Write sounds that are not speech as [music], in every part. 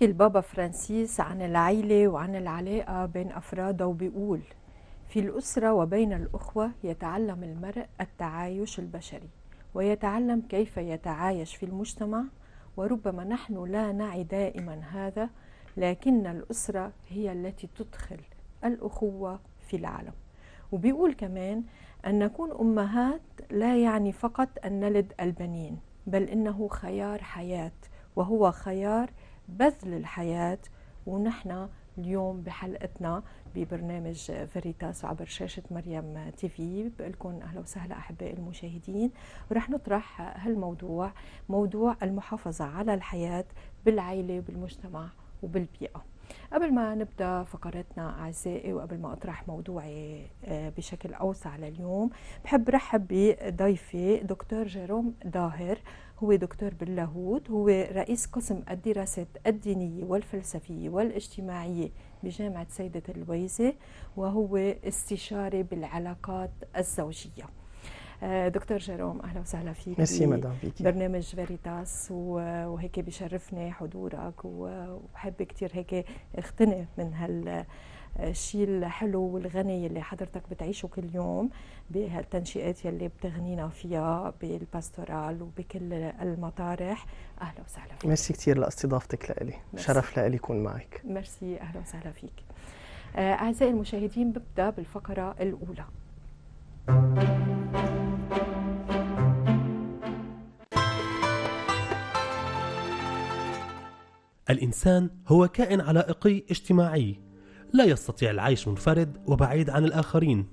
بيحكي البابا فرانسيس عن العيلة وعن العلاقة بين أفرادها وبيقول في الأسرة وبين الأخوة يتعلم المرء التعايش البشري ويتعلم كيف يتعايش في المجتمع وربما نحن لا نعي دائما هذا لكن الأسرة هي التي تدخل الأخوة في العالم. وبيقول كمان أن نكون أمهات لا يعني فقط أن نلد البنين بل إنه خيار حياة وهو خيار بذل الحياة ونحن اليوم بحلقتنا ببرنامج فيريتاس عبر شاشة مريم تي في. بقول لكم أهلا وسهلا أحبائي المشاهدين. ورح نطرح هالموضوع موضوع المحافظة على الحياة بالعائلة وبالمجتمع وبالبيئة. قبل ما نبدأ فقرتنا أعزائي وقبل ما أطرح موضوعي آه، بشكل أوسع لليوم بحب رحب بضيفي دكتور جيروم ضاهر هو دكتور باللاهوت هو رئيس قسم الدراسات الدينية والفلسفية والاجتماعية بجامعة سيدة الويزة وهو استشاري بالعلاقات الزوجية. آه، دكتور جيروم أهلا وسهلا فيك ميرسي مدام فيكي برنامج فيريتاس وهيك بشرفني حضورك وبحب كثير هيك اغتني من هال الشيء الحلو والغني اللي حضرتك بتعيشه كل يوم بهالتنشئات يلي بتغنينا فيها بال pastorale وبكل المطارح. أهلا وسهلا فيك. ميرسي كثير لاستضافتك لإلي. شرف لإلي يكون معك. ميرسي. أهلا وسهلا فيك. آه، أعزائي المشاهدين ببدأ بالفقرة الأولى. الإنسان هو كائن علائقي اجتماعي. لا يستطيع العيش منفرد وبعيد عن الآخرين.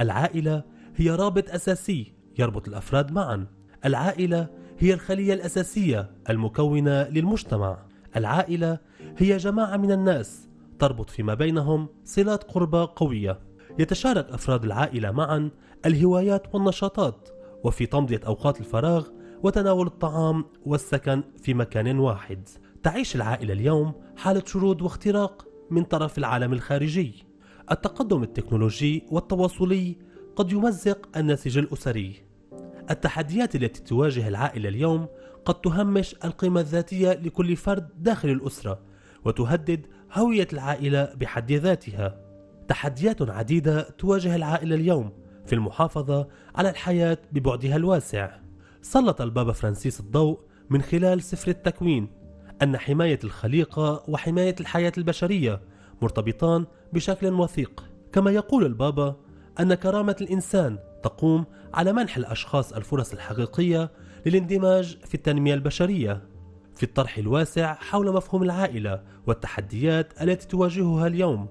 العائلة هي رابط أساسي يربط الأفراد معا. العائلة هي الخلية الأساسية المكونة للمجتمع. العائلة هي جماعة من الناس تربط فيما بينهم صلات قربة قوية. يتشارك أفراد العائلة معا الهوايات والنشاطات وفي تمضية أوقات الفراغ وتناول الطعام والسكن في مكان واحد. تعيش العائلة اليوم حالة شرود واختراق من طرف العالم الخارجي. التقدم التكنولوجي والتواصلي قد يمزق النسيج الأسري. التحديات التي تواجه العائلة اليوم قد تهمش القيمة الذاتية لكل فرد داخل الأسرة وتهدد هوية العائلة بحد ذاتها. تحديات عديدة تواجه العائلة اليوم في المحافظة على الحياة ببعدها الواسع. سلط البابا فرانسيس الضوء من خلال سفر التكوين أن حماية الخليقة وحماية الحياة البشرية مرتبطان بشكل وثيق كما يقول البابا أن كرامة الإنسان تقوم على منح الأشخاص الفرص الحقيقية للاندماج في التنمية البشرية في الطرح الواسع حول مفهوم العائلة والتحديات التي تواجهها اليوم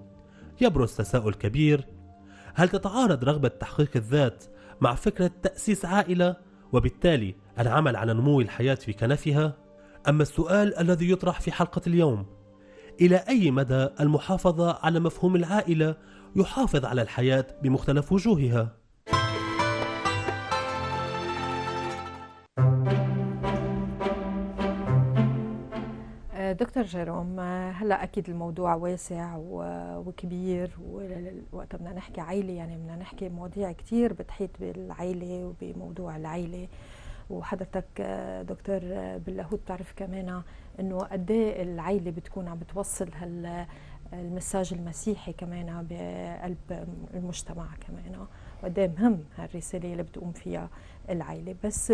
يبرز تساؤل كبير هل تتعارض رغبة تحقيق الذات مع فكرة تأسيس عائلة وبالتالي العمل على نمو الحياة في كنفها؟ أما السؤال الذي يطرح في حلقة اليوم إلى أي مدى المحافظة على مفهوم العائلة يحافظ على الحياة بمختلف وجوهها؟ دكتور جيروم هلا أكيد الموضوع واسع وكبير وقت بدنا نحكي عائلة يعني بدنا نحكي مواضيع كثير بتحيط بالعائلة وبموضوع العائلة وحضرتك دكتور باللاهوت بتعرف كمان إنه قد إيه العائله بتكون عم بتوصل هال المساج المسيحي كمان بقلب المجتمع كمان. وقد إيه مهم هالرسالة اللي بتقوم فيها العائله بس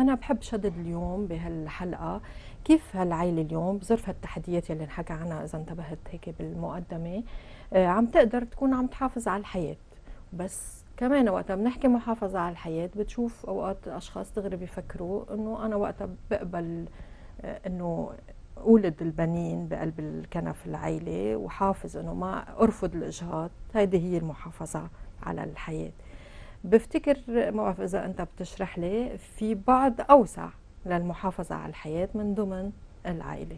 أنا بحب شدد اليوم بهالحلقة كيف هالعائله اليوم بظرف هالتحديات اللي انحكى عنها إذا انتبهت هيك بالمقدمة عم تقدر تكون عم تحافظ على الحياة. بس كمان وقتها بنحكي محافظة على الحياة بتشوف أوقات أشخاص دغري بيفكروا إنه أنا وقتها بقبل آه، إنه أولد البنين بقلب الكنف العيلة وحافظ إنه ما أرفض الإجهاض هيدي هي المحافظة على الحياة بفتكر ما بعرف إذا أنت بتشرح لي في بعد أوسع للمحافظة على الحياة من ضمن العائلة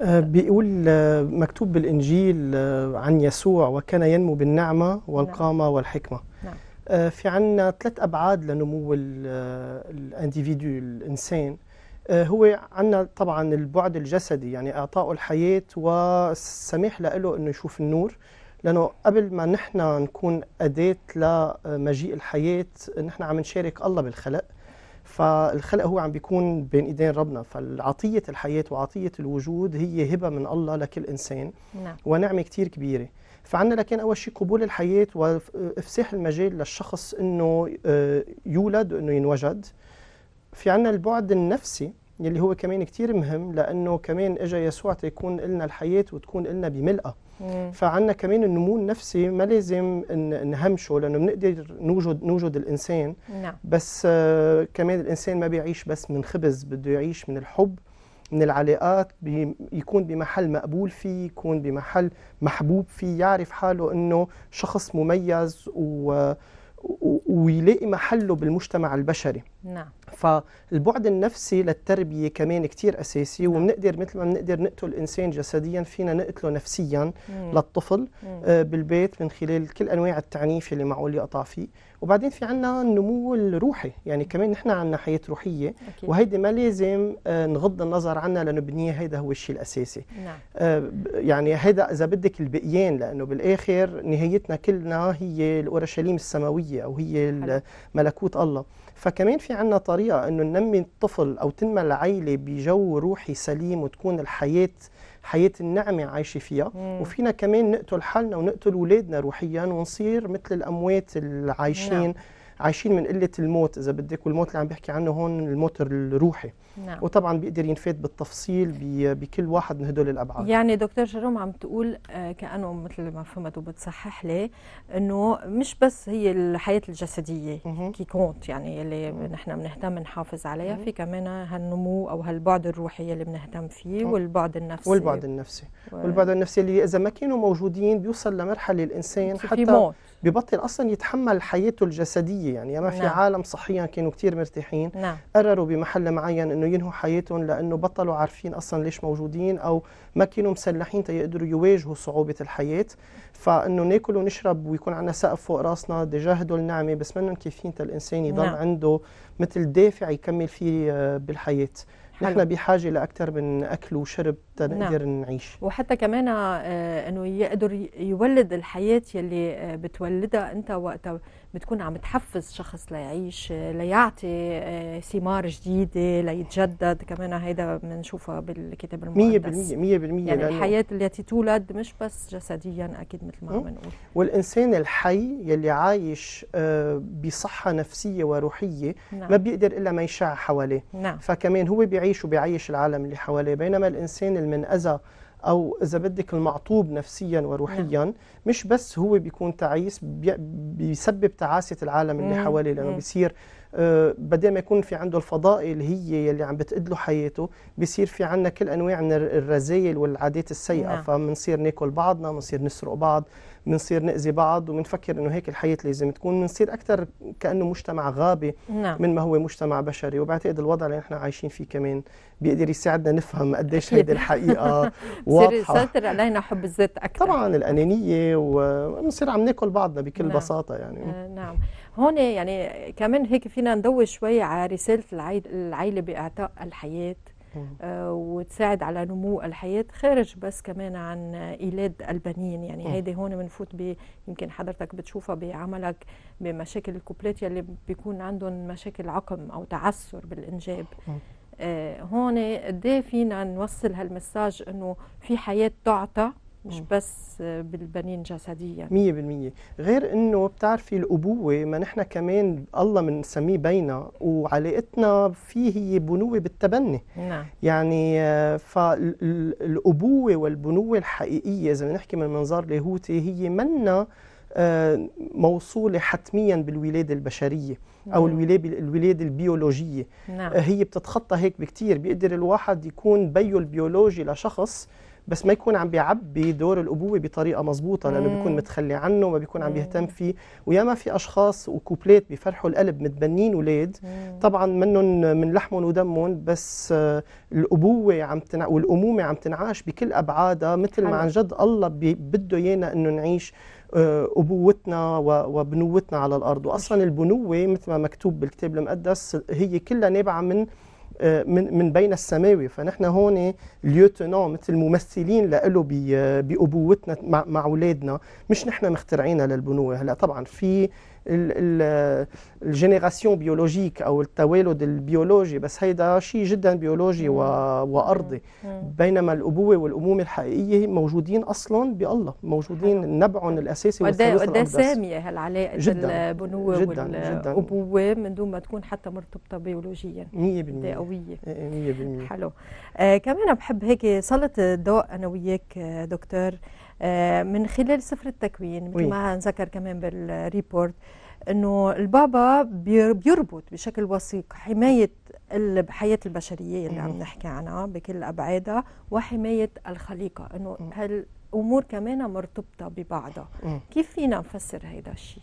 آه، بيقول آه، مكتوب بالإنجيل عن يسوع وكان ينمو بالنعمة والقامة نعم. والحكمة نعم. في عنا ثلاث أبعاد لنمو الانديفيدو الإنسان. آه، هو عندنا طبعا البعد الجسدي يعني اعطائه الحياة والسماح له إنه يشوف النور. لأنه قبل ما نحن نكون أداة لمجيء الحياة نحن عم نشارك الله بالخلق. فالخلق هو عم بيكون بين إيدين ربنا. فعطيه الحياة وعطية الوجود هي هبة من الله لكل إنسان. نعم. ونعمة كثير كبيرة. فعنا لكن أول شيء قبول الحياة وإفساح المجال للشخص إنه آه، يولد وإنه ينوجد. في عنا البعد النفسي يلي هو كمان كتير مهم لأنه كمان اجى يسوع تيكون لنا الحياة وتكون لنا بملئه فعنا كمان النمو النفسي ما لازم نهمشه لأنه بنقدر نوجد نوجد الإنسان. نعم. بس آه كمان الإنسان ما بيعيش بس من خبز بده يعيش من الحب. من العلاقات يكون بمحل مقبول فيه يكون بمحل محبوب فيه يعرف حاله إنه شخص مميز و ويلاقي محله بالمجتمع البشري. نعم. فالبعد النفسي للتربية كمان كتير أساسي. وبنقدر مثل ما بنقدر نقتل الإنسان جسديا فينا نقتله نفسيا مم. للطفل مم. آه بالبيت من خلال كل أنواع التعنيف اللي معقول يقطع فيه وبعدين في عنا النمو الروحي يعني كمان نحن عنا حياة روحية أكيد. وهيدي ما لازم آه نغض النظر عنها بالنهايه هيدا هو الشيء الأساسي نعم. آه يعني هيدا إذا بدك البقيان لأنه بالآخر نهايتنا كلنا هي الأورشليم السماوية أو هي ملكوت الله فكمان في عنا طريقة أنه ننمي الطفل أو تنمى العيلة بجو روحي سليم وتكون الحياة حياة النعمة عايشة فيها مم. وفينا كمان نقتل حالنا ونقتل أولادنا روحيا ونصير مثل الأموات العايشين نعم. عايشين من قلة الموت إذا بدك والموت اللي عم بحكي عنه هون الموت الروحي نعم. وطبعا بيقدر ينفاد بالتفصيل بكل واحد من هدول الأبعاد. يعني دكتور جيروم عم تقول آه، كأنه مثل ما فهمت وبتصحح لي إنه مش بس هي الحياة الجسدية qui compte يعني اللي نحن بنهتم نحافظ عليها. في كمان هالنمو أو هالبعد الروحي اللي بنهتم فيه والبعد النفسي. والبعد النفسي. و... والبعد النفسي اللي إذا ما كانوا موجودين بيوصل لمرحلة الإنسان حتى موت. ببطل أصلا يتحمل حياته الجسدية يعني ياما في نعم. عالم صحيا كانوا كثير مرتاحين نعم. قرروا بمحل معين إنه ينهوا حياتهم لأنه بطلوا عارفين أصلا ليش موجودين أو ما كانوا مسلحين تيقدروا يواجهوا صعوبة الحياة فإنه ناكل ونشرب ويكون عندنا سقف فوق راسنا ديجا هدول نعمه بس منهم كيفين الإنسان يضل نعم. عنده مثل دافع يكمل فيه آه، بالحياة نحن بحاجة لاكثر من أكل وشرب تنقدر نعم. نعيش. وحتى كمان آه أنه يقدر يولد الحياة يلي آه بتولدها أنت وقتها. بتكون عم تحفز شخص ليعيش ليعطي آه، ثمار جديدة ليتجدد كمان هيدا بنشوفها بالكتاب المقدس. 100% 100% يعني الحياة التي تولد مش بس جسديا أكيد مثل ما عم نقول والإنسان الحي يلي عايش آه، بصحة نفسية وروحية نعم. ما بيقدر إلا ما يشع حواليه. نعم. فكمان هو بيعيش وبيعيش العالم اللي حواليه. بينما الإنسان المنأذى أو إذا بدك المعطوب نفسيا وروحيا نعم. مش بس هو بيكون تعيس بيسبب تعاسة العالم اللي حواليه لأنه بيصير آه بدل ما يكون في عنده الفضائل هي اللي عم بتقد له حياته بيصير في عندنا كل أنواع من الرذايل والعادات السيئة نعم. فبنصير ناكل بعضنا بنصير نسرق بعض بنصير نأذي بعض وبنفكر إنه هيك الحياة لازم تكون بنصير أكثر كأنه مجتمع غابي نعم. من ما هو مجتمع بشري. وبعتقد الوضع اللي نحن عايشين فيه كمان بيقدر يساعدنا نفهم قديش هيدي الحقيقة. [laughs] واضحة. يسيطر علينا حب الذات أكثر طبعا الأنانية وبنصير عم ناكل بعضنا بكل نعم. بساطة يعني. آه نعم. هون يعني كمان هيك فينا نضوي شوي على رسالة العائله بإعطاء الحياة. وتساعد على نمو الحياة خارج بس كمان عن إيلاد البنين. يعني هيدي هون بنفوت ب يمكن حضرتك بتشوفها بعملك بمشاكل الكوبلات يلي بيكون عندهم مشاكل عقم أو تعثر بالإنجاب. آه هون قد فينا نوصل هالمساج إنه في حياة تعطى مش بس بالبنين جسديا مية بالمية. غير إنه بتعرفي الأبوة ما نحن كمان الله بنسميه بينا وعلاقتنا فيه هي بنوة بالتبني. نعم. يعني فالأبوة والبنوة الحقيقية إذا بنحكي من منظار لاهوتي هي منا آه، موصولة حتميا بالولادة البشرية أو الولادة الولادة البيولوجية. نعم. هي بتتخطى هيك بكتير. بيقدر الواحد يكون بيو البيولوجي لشخص بس ما يكون عم بيعبي دور الأبوة بطريقة مزبوطه لأنه بيكون متخلي عنه ما بيكون عم بيهتم فيه. وياما في أشخاص و couple ات بيفرحوا القلب متبنين أولاد طبعا منهم من لحمهم ودمهم بس الأبوة عم تنع والأمومة عم تنعاش بكل أبعادها مثل ما عن جد الله بده إيانا إنه نعيش آه، أبوتنا وبنوتنا على الأرض. واصلا البنوة مثل ما مكتوب بالكتاب المقدس هي كلها نابعة من من من بيّ السماوي. فنحن هون ليوتنون مثل ممثلين له بأبوتنا مع أولادنا. مش نحن مخترعينها للبنوة هلا. طبعا في ال génération biologique أو التوالد البيولوجي بس هيدا شيء جدا بيولوجي. وأرضي. بينما الأبوة والأمومة الحقيقية موجودين أصلا بالله موجودين نبعهم الأساسي والثالث قد سامية هالعلاقة جدا البنوة جدا والابوه من دون ما تكون حتى مرتبطة بيولوجيا. 100% قويه 100% حلو. آه كمان بحب هيك سلط الضوء أنا وياك دكتور. آه من خلال سفر التكوين مثل ما ذكر كمان بالريبورت إنه البابا بيربط بشكل وثيق حماية الحياة البشرية اللي عم نحكي عنها بكل أبعادها وحماية الخليقة إنه هالأمور كمان مرتبطة ببعضها. كيف فينا نفسر هيدا الشيء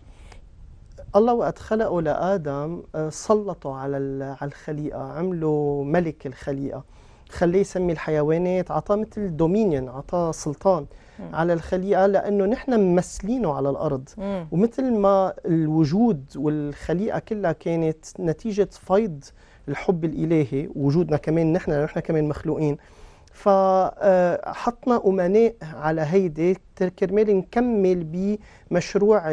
الله وقت خلقه لآدم سلطوا على على الخليقة عملوا ملك الخليقة. خليه يسمي الحيوانات عطاه مثل دومينيون عطاه سلطان مم. على الخليقة لأنه نحن ممثلينه على الأرض مم. ومثل ما الوجود والخليقة كلها كانت نتيجة فيض الحب الإلهي وجودنا كمان نحن نحن كمان مخلوقين فحطنا أمناء على هيدي. كرمال نكمل بمشروع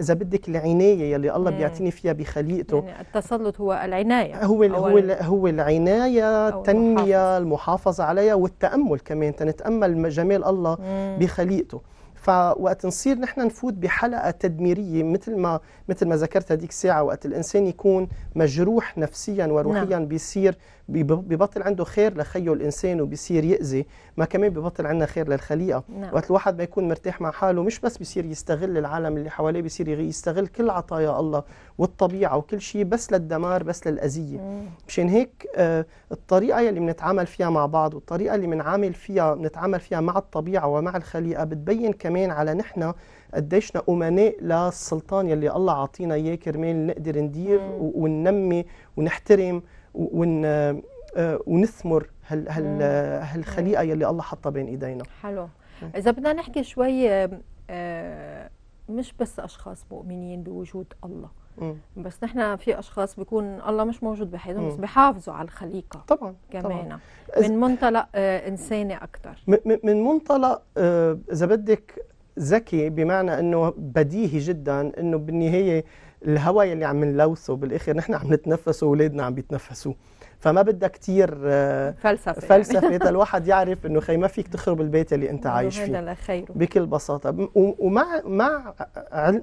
إذا بدك العناية يلي الله بيعطيني فيها بخليقته. يعني التسلط هو العناية هو هو هو العناية التنمية المحافظة عليها والتأمل كمان. تنتأمل جمال الله مم. بخليقته. فوقت نصير نحن نفوت بحلقة تدميرية مثل ما مثل ما ذكرت هذيك الساعة وقت الإنسان يكون مجروح نفسيا وروحيا نعم. بيصير ببطل عنده خير لخيه الإنسان وبيصير يأذي ما كمان ببطل عندنا خير للخليقة. نعم. وقت الواحد ما يكون مرتاح مع حاله مش بس بيصير يستغل العالم اللي حواليه بيصير يستغل كل عطايا الله والطبيعة وكل شيء بس للدمار بس للأذية. مشان هيك آه الطريقة اللي بنتعامل فيها مع بعض والطريقة اللي بنعامل فيها بنتعامل فيها مع الطبيعة ومع الخليقة بتبين كمان على نحن قديشنا أمناء للسلطان يلي الله عطينا إياه كرمال نقدر ندير وننمي ونحترم ون آه، ونثمر هال هال هالخليقة يلي الله حطها بين إيدينا. حلو. إذا بدنا نحكي شوي آه، مش بس أشخاص مؤمنين بوجود الله. مم. بس نحن في أشخاص بيكون الله مش موجود بحياتهم بس بيحافظوا على الخليقة. طبعا كمان. طبعاً. من منطلق آه، إنساني أكثر من منطلق إذا بدك ذكي بمعنى إنه بديهي جدا إنه بالنهاية الهواء اللي عم نلوثه بالآخر نحن عم نتنفسه واولادنا عم بيتنفسوه فما بدها كثير آه، فلسفة فلسفة يعني. [laughs] الواحد يعرف إنه خي ما فيك تخرب البيت اللي أنت عايش فيه. هذا لخيره. بكل بساطة. ومع مع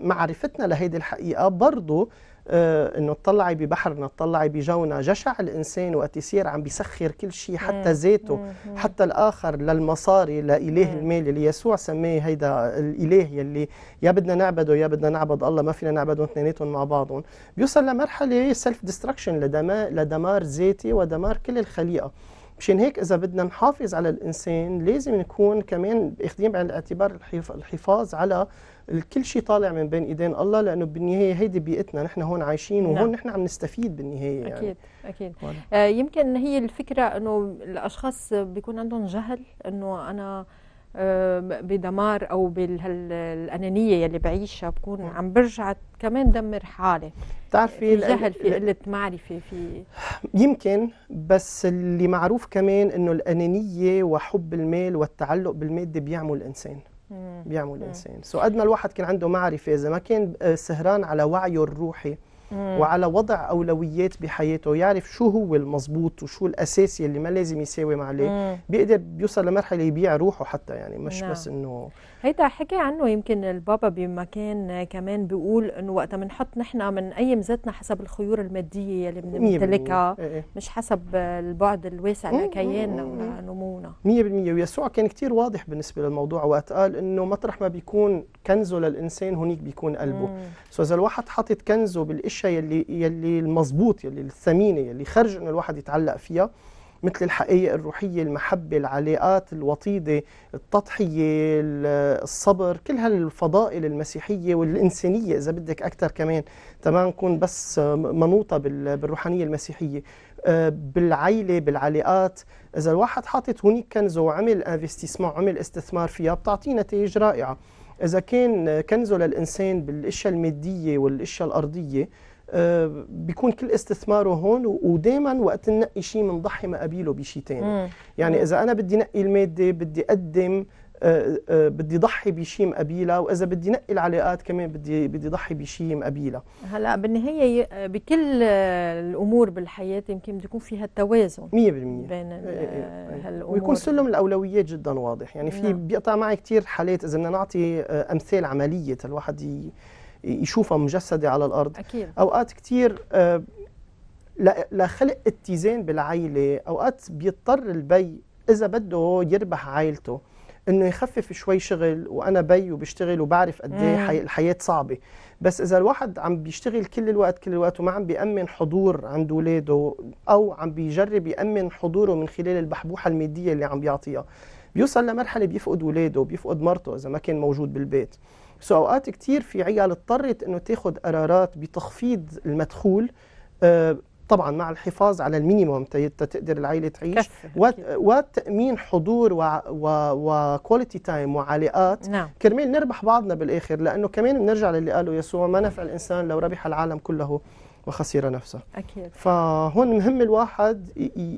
معرفتنا لهيدي الحقيقة برضه إنه تطلعي ببحرنا تطلعي بجونا. جشع الإنسان وقت يصير عم بيسخر كل شيء حتى ذاته حتى الآخر للمصاري لإله المال اللي يسوع سماه هيدا الإله يلي يا بدنا نعبده يا بدنا نعبد الله ما فينا نعبدهم اثنيناتهم مع بعضهم. بيوصل لمرحلة self destruction لدمار لدمار ذاتي ودمار كل الخليقة. مشان هيك إذا بدنا نحافظ على الإنسان لازم نكون كمان اخذين بعين الاعتبار الحفاظ على كل شيء طالع من بين إيدين الله لأنه بالنهاية هيدي بيئتنا نحن هون عايشين وهون نعم. نحن عم نستفيد بالنهاية يعني. أكيد أكيد. آه يمكن هي الفكرة إنه الأشخاص بيكون عندهم جهل إنه أنا آه، بدمار أو بالأنانية يلي بعيشها بكون عم برجع كمان دمر حالي. بتعرفي في جهل في قلة معرفة في يمكن بس اللي معروف كمان إنه الأنانية وحب المال والتعلق بالمادة بيعمل الانسان بيعمل الإنسان. سو قد ما الواحد كان عنده معرفة إذا ما كان سهران على وعيه الروحي وعلى وضع أولويات بحياته يعرف شو هو المضبوط وشو الاساسي اللي ما لازم يساوم عليه. بيقدر بيوصل لمرحلة يبيع روحه حتى يعني مش نعم. بس إنه هيدا حكي عنه يمكن البابا بمكان كمان بيقول إنه وقتها بنحط نحن بنقيم ذاتنا حسب الخيور المادية اللي بنمتلكها إيه، إيه. مش حسب البعد الواسع لكياننا ولنمونا 100% ويسوع كان كثير واضح بالنسبة للموضوع وقت قال إنه مطرح ما بيكون كنزه للإنسان هنيك بيكون قلبه. so إذا الواحد حاطط كنزه بالاشياء يلي يلي المضبوط يلي الثمينة يلي خرج إنه الواحد يتعلق فيها مثل الحقيقة الروحية المحبة العلاقات الوطيدة التضحية الصبر كل هالفضائل المسيحية والإنسانية إذا بدك أكثر كمان تمام؟ نكون بس منوطة بالروحانية المسيحية. آه، بالعيلة بالعلاقات إذا الواحد حاطط هونيك كنزه وعمل investissement عمل استثمار فيها بتعطيه نتائج رائعة. إذا كان كنزه للإنسان بالأشياء المادية والأشياء الأرضية بيكون كل استثماره هون ودائما وقت ننقي شيء بنضحي مقابله بشيء ثاني يعني إذا أنا بدي نقي المادة بدي أقدم آه، آه، بدي ضحي بشيء مقابيلها وإذا بدي نقي العلاقات كمان بدي بدي ضحي بشيء مقابيلها هلأ بالنهاية بكل الأمور بالحياة يمكن بده يكون فيها التوازن 100% بين إيه، إيه، هالأمور. ويكون سلم الأولويات جدا واضح. يعني في نعم. بيقطع معي كثير حالات إذا بدنا نعطي أمثال عملية الواحد يشوفها مجسدة على الأرض. أكيد. أوقات كثير لخلق اتزان بالعائله أوقات بيضطر البي إذا بده يربح عائلته إنه يخفف شوي شغل وأنا بي وبشتغل وبعرف قد إيه حي... الحياة صعبة. بس إذا الواحد عم بيشتغل كل الوقت كل الوقت وما عم بيأمن حضور عند اولاده أو عم بيجرب يأمن حضوره من خلال البحبوحة المادية اللي عم بيعطيها بيوصل لمرحلة بيفقد اولاده بيفقد مرته إذا ما كان موجود بالبيت. so أوقات كثير في عيال اضطرت إنه تاخذ قرارات بتخفيض المدخول آه طبعا مع الحفاظ على ال minimum تقدر العائله تعيش. وتامين حضور و quality time وعلاقات. نعم. كرمال نربح بعضنا بالآخر لأنه كمان بنرجع للي قاله يسوع ما نفع الإنسان لو ربح العالم كله. وخسر نفسه. أكيد. فهون مهم الواحد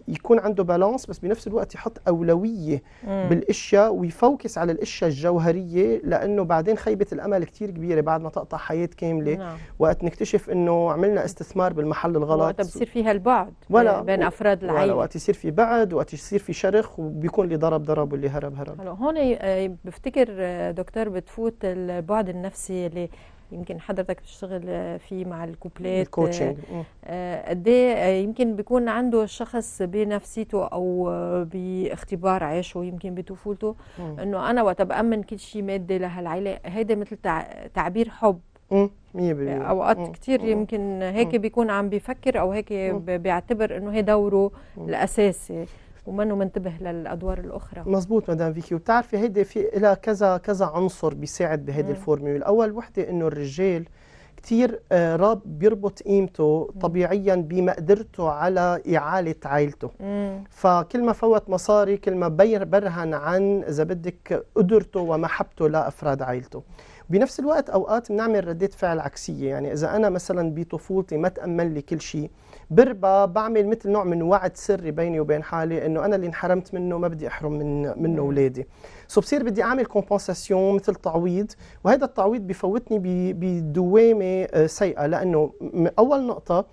يكون عنده بالانس بس بنفس الوقت يحط أولوية مم. بالأشياء ويفوكس على الأشياء الجوهرية لأنه بعدين خيبة الأمل كثير كبيرة بعد ما تقطع حياة كاملة. نعم. وقت نكتشف إنه عملنا استثمار بالمحل الغلط. وقت بصير فيها البعد ولا بين أفراد العائلة. وقت يصير في بعد وقت يصير في شرخ وبيكون اللي ضرب ضرب واللي هرب هرب. هلا هون آه، بفتكر آه، دكتور بتفوت البعد النفسي اللي يمكن حضرتك بتشتغل فيه مع ال couple ات ال coaching. آه، قد إيه آه، يمكن بيكون عنده الشخص بنفسيته أو باختبار عيشه يمكن بطفولته إنه أنا وقت بأمن كل شيء مادي لهالعائله هيدا مثل تعبير حب. 100% أوقات كثير يمكن هيك بيكون عم بيفكر أو هيك بيعتبر إنه هي دوره الأساسي. ومنه منتبه للأدوار الأخرى. مزبوط مدام فيكي. وبتعرفي هيدي في لها كذا كذا عنصر بيساعد بهيدي الفورمولا الأول وحدة إنه الرجال كثير آه، راب بيربط قيمته طبيعيا بمقدرته على إعالة عائلته. فكل ما فوت مصاري كل ما برهن عن إذا بدك قدرته ومحبته لأفراد عائلته. بنفس الوقت أوقات بنعمل ردة فعل عكسية. يعني إذا أنا مثلا بطفولتي ما تأمل لي كل شيء بربى بعمل مثل نوع من وعد سري بيني وبين حالي إنه أنا اللي انحرمت منه ما بدي أحرم من منه اولادي so بصير بدي أعمل compensation مثل تعويض وهذا التعويض بفوتني بدوامة آه، سيئة. لأنه أول نقطة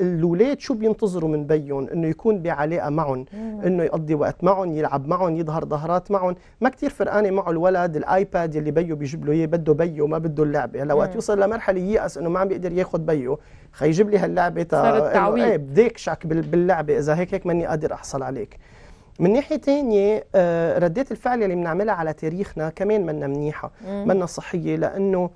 الاولاد شو بينتظروا من بيهم؟ إنه يكون بعلاقة معهم إنه يقضي وقت معهم يلعب معهم يظهر ظهرات معهم. ما كثير فرقانة معه الولد الآيباد اللي بيو بيجيب له إياه بده بيو ما بده اللعبه هلا وقت يوصل لمرحلة ييأس إنه ما عم بيقدر ياخذ بيو خي يجيب لي هاللعبة تا إيه بديك شك باللعبة. إذا هيك هيك ماني قادر أحصل عليك. من ناحية ثانية آه، ردات الفعل اللي بنعملها على تاريخنا كمان منا منيحة منا صحية لأنه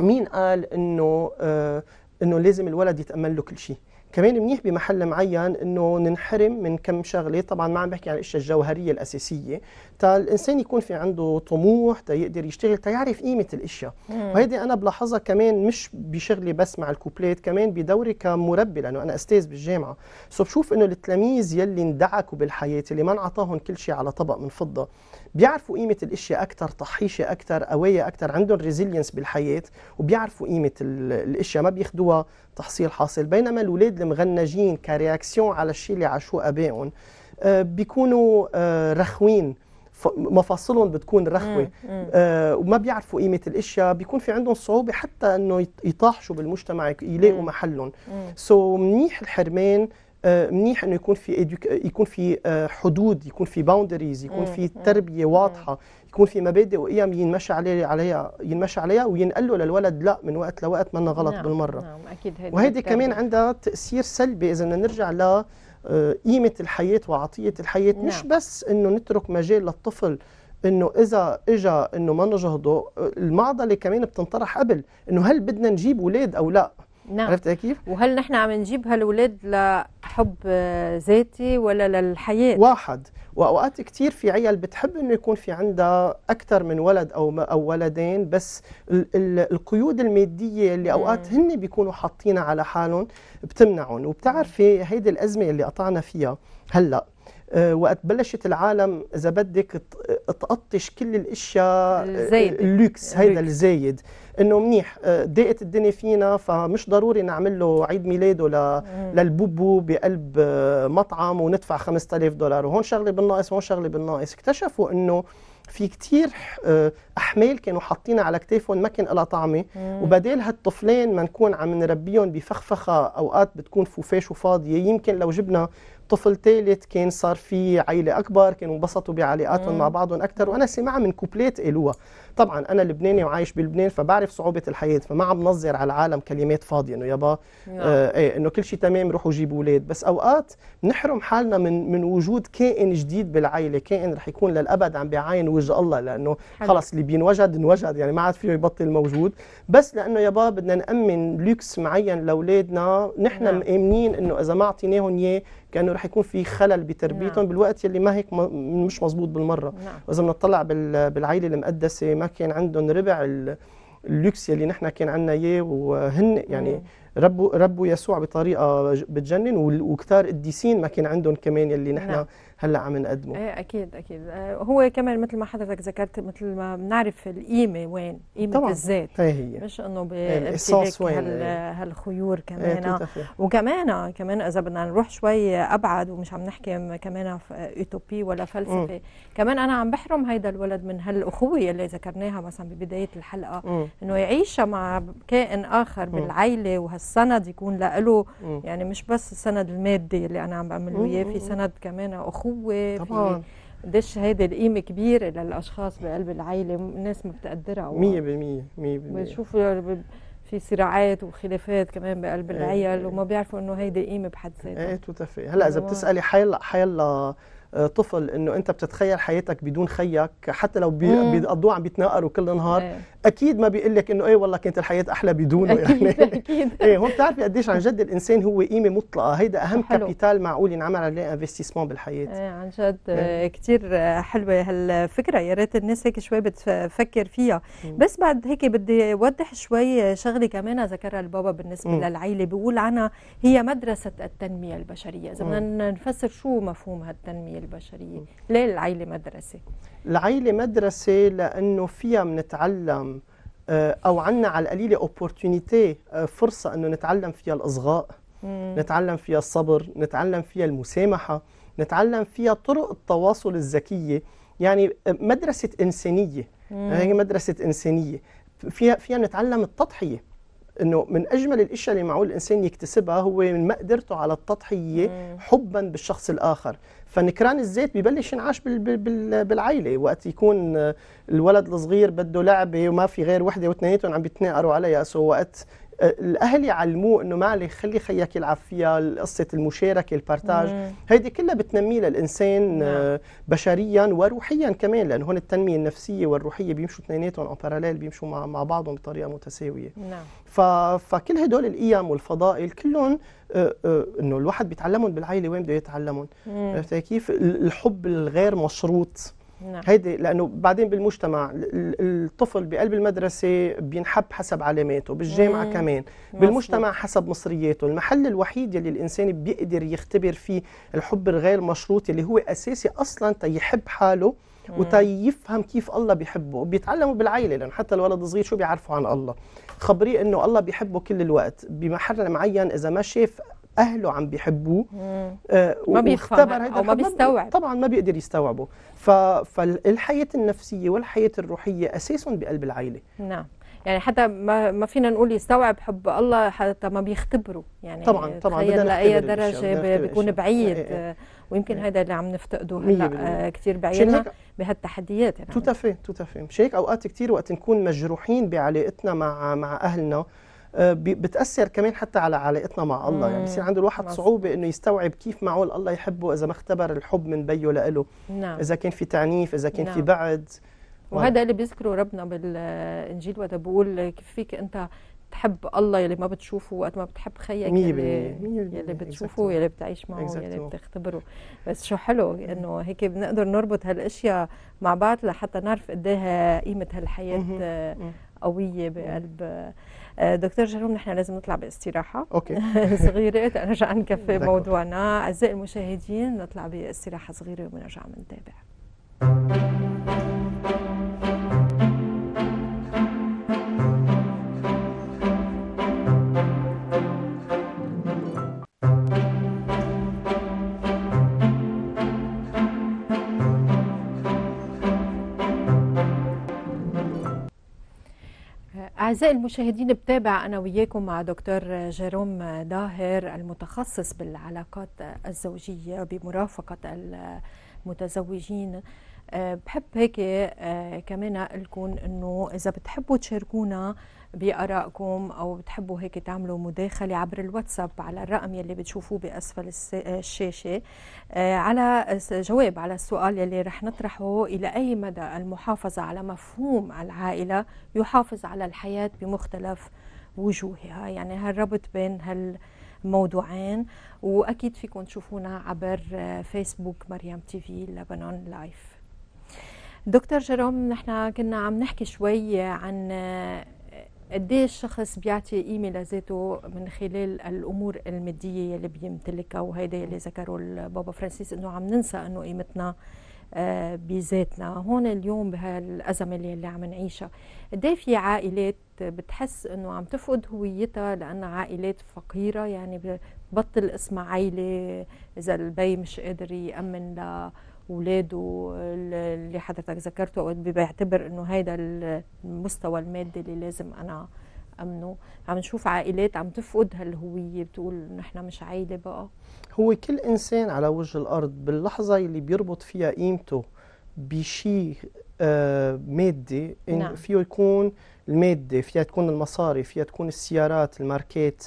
مين قال إنه آه إنه لازم الولد يتأمل له كل شيء. كمان منيح بمحل معين إنه ننحرم من كم شغلة. طبعا ما عم بحكي عن الأشياء الجوهرية الأساسية. الإنسان يكون في عنده طموح تا يقدر يشتغل تا يعرف قيمة الأشياء. وهيدي أنا بلاحظها كمان مش بشغلي بس مع الكوبليت كمان بدوري كمربي لأنه أنا أستاذ بالجامعة. so بشوف إنه التلاميذ يلي اندعكوا بالحياة اللي ما انعطاهم كل شيء على طبق من فضة بيعرفوا قيمة الأشياء أكثر طحيشة أكثر قوية أكثر عندهم resilience بالحياة وبيعرفوا قيمة الأشياء ما بياخذوها تحصيل حاصل. بينما الاولاد المغنجين ك réaction على الشيء اللي عاشوه أبائهم آه، بيكونوا آه، رخوين. مفاصلهم بتكون رخوة. آه وما بيعرفوا قيمة الأشياء بيكون في عندهم صعوبة حتى إنه يطاحشوا بالمجتمع يلاقوا محلهم. so so منيح الحرمان آه، منيح إنه يكون في يكون في آه، حدود يكون في boundaries يكون في تربية واضحة يكون في مبادئ وقيم ينمشى عليها عليها ينمشى عليها وينقل له للولد لا من وقت لوقت منا غلط نعم بالمرة. نعم أكيد وهيدي كمان عندها تأثير سلبي إذا بدنا نرجع ل قيمة الحياة وعطية الحياة نعم. مش بس إنه نترك مجال للطفل إنه إذا اجى إنه ما نجهضه المعضلة كمان بتنطرح قبل إنه هل بدنا نجيب أولاد أو لا نعم. عرفت كيف؟ وهل نحن عم نجيب هالولاد لحب ذاتي ولا للحياة؟ واحد. وأوقات كثير في عيال بتحب إنه يكون في عندها أكثر من ولد أو أو ولدين بس ال ال القيود المادية اللي أوقات هن بيكونوا حاطينها على حالهم بتمنعهم. وبتعرفي هيدي الأزمة اللي قطعنا فيها هلأ. وقت بلشت العالم إذا بدك تقطش كل الأشياء الزايد. اللوكس هيدا الزايد. إنه منيح ضاقت الدنيا فينا فمش ضروري نعمل له عيد ميلاده للبوبو بقلب مطعم وندفع 5000 دولار. وهون شغلة بالناقص وهون شغلة بالناقص. اكتشفوا إنه في كتير آه، أحمال كانوا حاطينها على كتافهم ما كان لها طعمة. وبدال هالطفلين ما نكون عم نربيهم بفخفخة أوقات بتكون فوفاش وفاضية. يمكن لو جبنا طفل ثالث كان صار في عائله أكبر كانوا انبسطوا بعلاقاتهم مع بعضهم أكثر وأنا سمعها من couple ات قالوها طبعا أنا لبناني وعايش بلبنان فبعرف صعوبة الحياة فما عم نظر على العالم كلمات فاضية إنه يابا نعم. آه إيه إنه كل شيء تمام روحوا جيبوا أولاد. بس أوقات نحرم حالنا من من وجود كائن جديد بالعائلة. كائن رح يكون للأبد عم بيعاين وجه الله لأنه خلص اللي بينوجد انوجد يعني ما عاد فيه يبطل موجود. بس لأنه يابا بدنا نأمن لوكس معين لأولادنا نحن نعم. مآمنين إنه إذا ما أعطيناهم إياه كأنه رح يكون في خلل بتربيتهم نعم. بالوقت يلي ما هيك مش مزبوط بالمرة نعم. وإذا بنطلع بالعائلة المقدسة ما كان عندهم ربع اللوكس يلي نحن كان عندنا إياه وهن يعني ربوا ربوا يسوع بطريقة بتجنن وكثار قديسين ما كان عندهم كمان يلي نحن نعم. هلأ عم نقدمه. إيه أكيد أكيد. آه، هو كمان مثل ما حضرتك ذكرت مثل ما بنعرف القيمة وين قيمة طبعا. الذات هي هي. مش إنه بامتلاك هال إيه. هالخيور كمان. إيه وكمان كمان إذا بدنا نروح شوي أبعد ومش عم نحكي كمان في اوتوبي ولا فلسفة. م. كمان أنا عم بحرم هيدا الولد من هالأخوة اللي ذكرناها مثلا ببداية الحلقة. إنه يعيش مع كائن آخر م. بالعائله وهالسند يكون له يعني مش بس السند المادي اللي أنا عم بعمله إياه في سند كمان أخوة. قوه طبعا. قديش هيدي القيمة كبيرة للأشخاص بقلب العائلة الناس ما بتقدرها 100% 100% بشوف في صراعات وخلافات كمان بقلب العيال وما بيعرفوا إنه هيدي قيمة بحد ذاتها. إيه tout à fait هلأ إذا بتسألي حيالله حيالله آه، طفل إنه أنت بتتخيل حياتك بدون خيك حتى لو بيقضوها عم بيتناقروا كل نهار إيه. أكيد ما بيقول لك إنه إيه والله كانت الحياة أحلى بدونه أكيد يعني. [laughs] أكيد. [laughs] إيه هون بتعرفي قديش عن جد الإنسان هو قيمة مطلقة. هيدا أهم حلو. capital معقول ينعمل عليه investissement بالحياة. إيه عن جد إيه. كثير حلوة هالفكرة. يا ريت الناس هيك شوي بتفكر فيها. مم. بس بعد هيك بدي أوضح شوي شغلة كمان ذكرها البابا بالنسبة مم. للعائله بيقول عنها هي مدرسة التنمية البشرية. إذا بدنا نفسر شو مفهوم هالتنمية البشرية؟ مم. ليه العائله مدرسة؟ العائله مدرسة لأنه فيها بنتعلم آه، أو عندنا على القليلة اوبورتونيتي آه، فرصة إنه نتعلم فيها الأصغاء مم. نتعلم فيها الصبر نتعلم فيها المسامحة نتعلم فيها طرق التواصل الذكية. يعني آه، مدرسة إنسانية هي مدرسة إنسانية. فيها فيها نتعلم التضحية. إنه من أجمل الأشياء اللي معقول الإنسان يكتسبها هو من مقدرته على التضحية حبا بالشخص الآخر. فنكران الذات ببلش ينعاش بالعائله وقت يكون الولد الصغير بده لعبة وما في غير وحدة واثنيناتهم عم بيتناقروا عليها. so وقت الأهل يعلموه إنه ما عليه خلي خيك يلعب فيها قصه المشاركة ال partage. هيدي كلها بتنمي للإنسان نعم. بشريا وروحيا كمان لأنه هون التنمية النفسية والروحية بيمشوا اثنيناتهم en parallèle بيمشوا مع مع بعضهم بطريقة متساوية. نعم. فكل هدول القيم والفضائل كلهم آه، آه، إنه الواحد بيتعلمهم بالعائله وين بده يتعلمهم؟ عرفت كيف الحب الغير مشروط نعم. هيدي لأنه بعدين بالمجتمع الطفل بقلب المدرسة بينحب حسب علاماته بالجامعة مم. كمان. بالمجتمع حسب مصرياته. المحل الوحيد يلي الإنسان بيقدر يختبر فيه الحب الغير مشروط اللي هو أساسي أصلا تيحب حاله وتيفهم كيف الله بيحبه. بيتعلموا بالعائله لأنه حتى الولد الصغير شو بيعرفوا عن الله؟ خبريه إنه الله بيحبه كل الوقت. بمحل معين إذا ما شاف أهله عم بيحبوه آه ما بيفهم أو ما بيستوعب. طبعا ما بيقدر يستوعبه. فالحياة النفسية والحياة الروحية اساسهم بقلب العائله نعم. يعني حتى ما ما فينا نقول يستوعب حب الله حتى ما بيختبره. يعني طبعا طبعا بدنا لأي درجة بيكون بعيد. إيه إيه. ويمكن إيه. هذا اللي عم نفتقده هلأ آه، كثير بعيدنا بهالتحديات يعني. توتافي توتافي مش هيك أوقات كثير وقت نكون مجروحين بعلاقتنا مع مع أهلنا بتأثر كمان حتى على علاقتنا مع الله. يعني بصير عنده الواحد صعوبة إنه يستوعب كيف معقول الله يحبه إذا ما اختبر الحب من بيه لإله. نعم. إذا كان في تعنيف إذا كان نعم. في بعد. وهذا اللي بيذكره ربنا بالإنجيل وقت بقول كيف فيك أنت تحب الله يلي ما بتشوفه وقت ما بتحب خيك يلي, يلي بتشوفه يلي بتعيش معه يلي بتختبره. بس شو حلو إنه هيك بنقدر نربط هالأشياء مع بعض لحتى نعرف قد إيه قيمة هالحياة قوية بقلب دكتور جيروم نحن لازم نطلع باستراحة. أوكي. [laughs] صغيره نرجع نكفي [laughs] موضوعنا. أعزائي المشاهدين نطلع باستراحة صغيرة ونرجع بنتابع أعزائي المشاهدين بتابع أنا وياكم مع دكتور جيروم داهر المتخصص بالعلاقات الزوجية بمرافقة المتزوجين. بحب هيك كمان لكم إنه إذا بتحبوا تشاركونا بآرائكم أو بتحبوا هيك تعملوا مداخلة عبر الواتساب على الرقم يلي بتشوفوه بأسفل الشاشة. على جواب على السؤال يلي رح نطرحه إلى أي مدى المحافظة على مفهوم العائلة يحافظ على الحياة بمختلف وجوهها؟ يعني هالربط بين هالموضوعين وأكيد فيكم تشوفونا عبر فيسبوك مريم تي في لبنان live. دكتور جيروم نحن كنا عم نحكي شوي عن قديش شخص بيعطي قيمه لذاته من خلال الأمور المادية يلي بيمتلكها؟ وهيدا يلي ذكره البابا فرانسيس إنه عم ننسى إنه قيمتنا بذاتنا. هون اليوم بهالأزمة اللي عم نعيشها. قد في عائلات بتحس إنه عم تفقد هويتها لأنها عائلات فقيرة؟ يعني بطل اسمها عائله إذا البي مش قادر يأمن ل اولاده اللي حضرتك ذكرته أو بيعتبر إنه هيدا المستوى المادي اللي لازم أنا أمنه عم نشوف عائلات عم تفقد هالهوية بتقول نحن مش عائله بقى هو كل إنسان على وجه الأرض باللحظة اللي بيربط فيها قيمته بشيء آه مادي نعم. فيه يكون المادة فيها تكون المصاري فيها تكون السيارات الماركات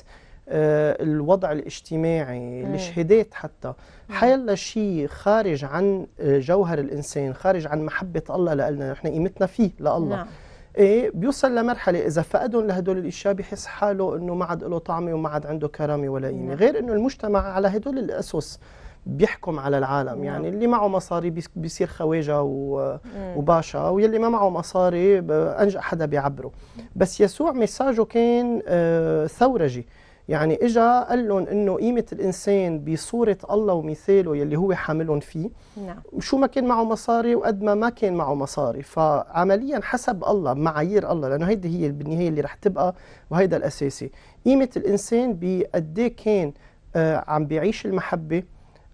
الوضع الاجتماعي مم. الشهادات حتى. حيلا شيء خارج عن جوهر الإنسان خارج عن محبة الله لنا نحن قيمتنا فيه لله نعم. إيه بيوصل لمرحلة إذا فقدهم لهدول الأشياء بحس حاله إنه ما عاد له طعمه وما عاد عنده كرامة ولا قيمة. نعم. غير إنه المجتمع على هدول الأسس بيحكم على العالم. نعم. يعني اللي معه مصاري بيصير خواجة وباشا واللي ما معه مصاري أنجح حدا بيعبره بس يسوع مساجه كان آه ثورجي. يعني إجا قال لهم إنه قيمة الإنسان بصورة الله ومثاله يلي هو حاملهم فيه نعم. شو ما كان معه مصاري وقد ما ما كان معه مصاري فعمليا حسب الله معايير الله لأنه هيدي هي بالنهايه اللي رح تبقى وهيدا الأساسي قيمة الإنسان بقد كان آه عم بيعيش المحبة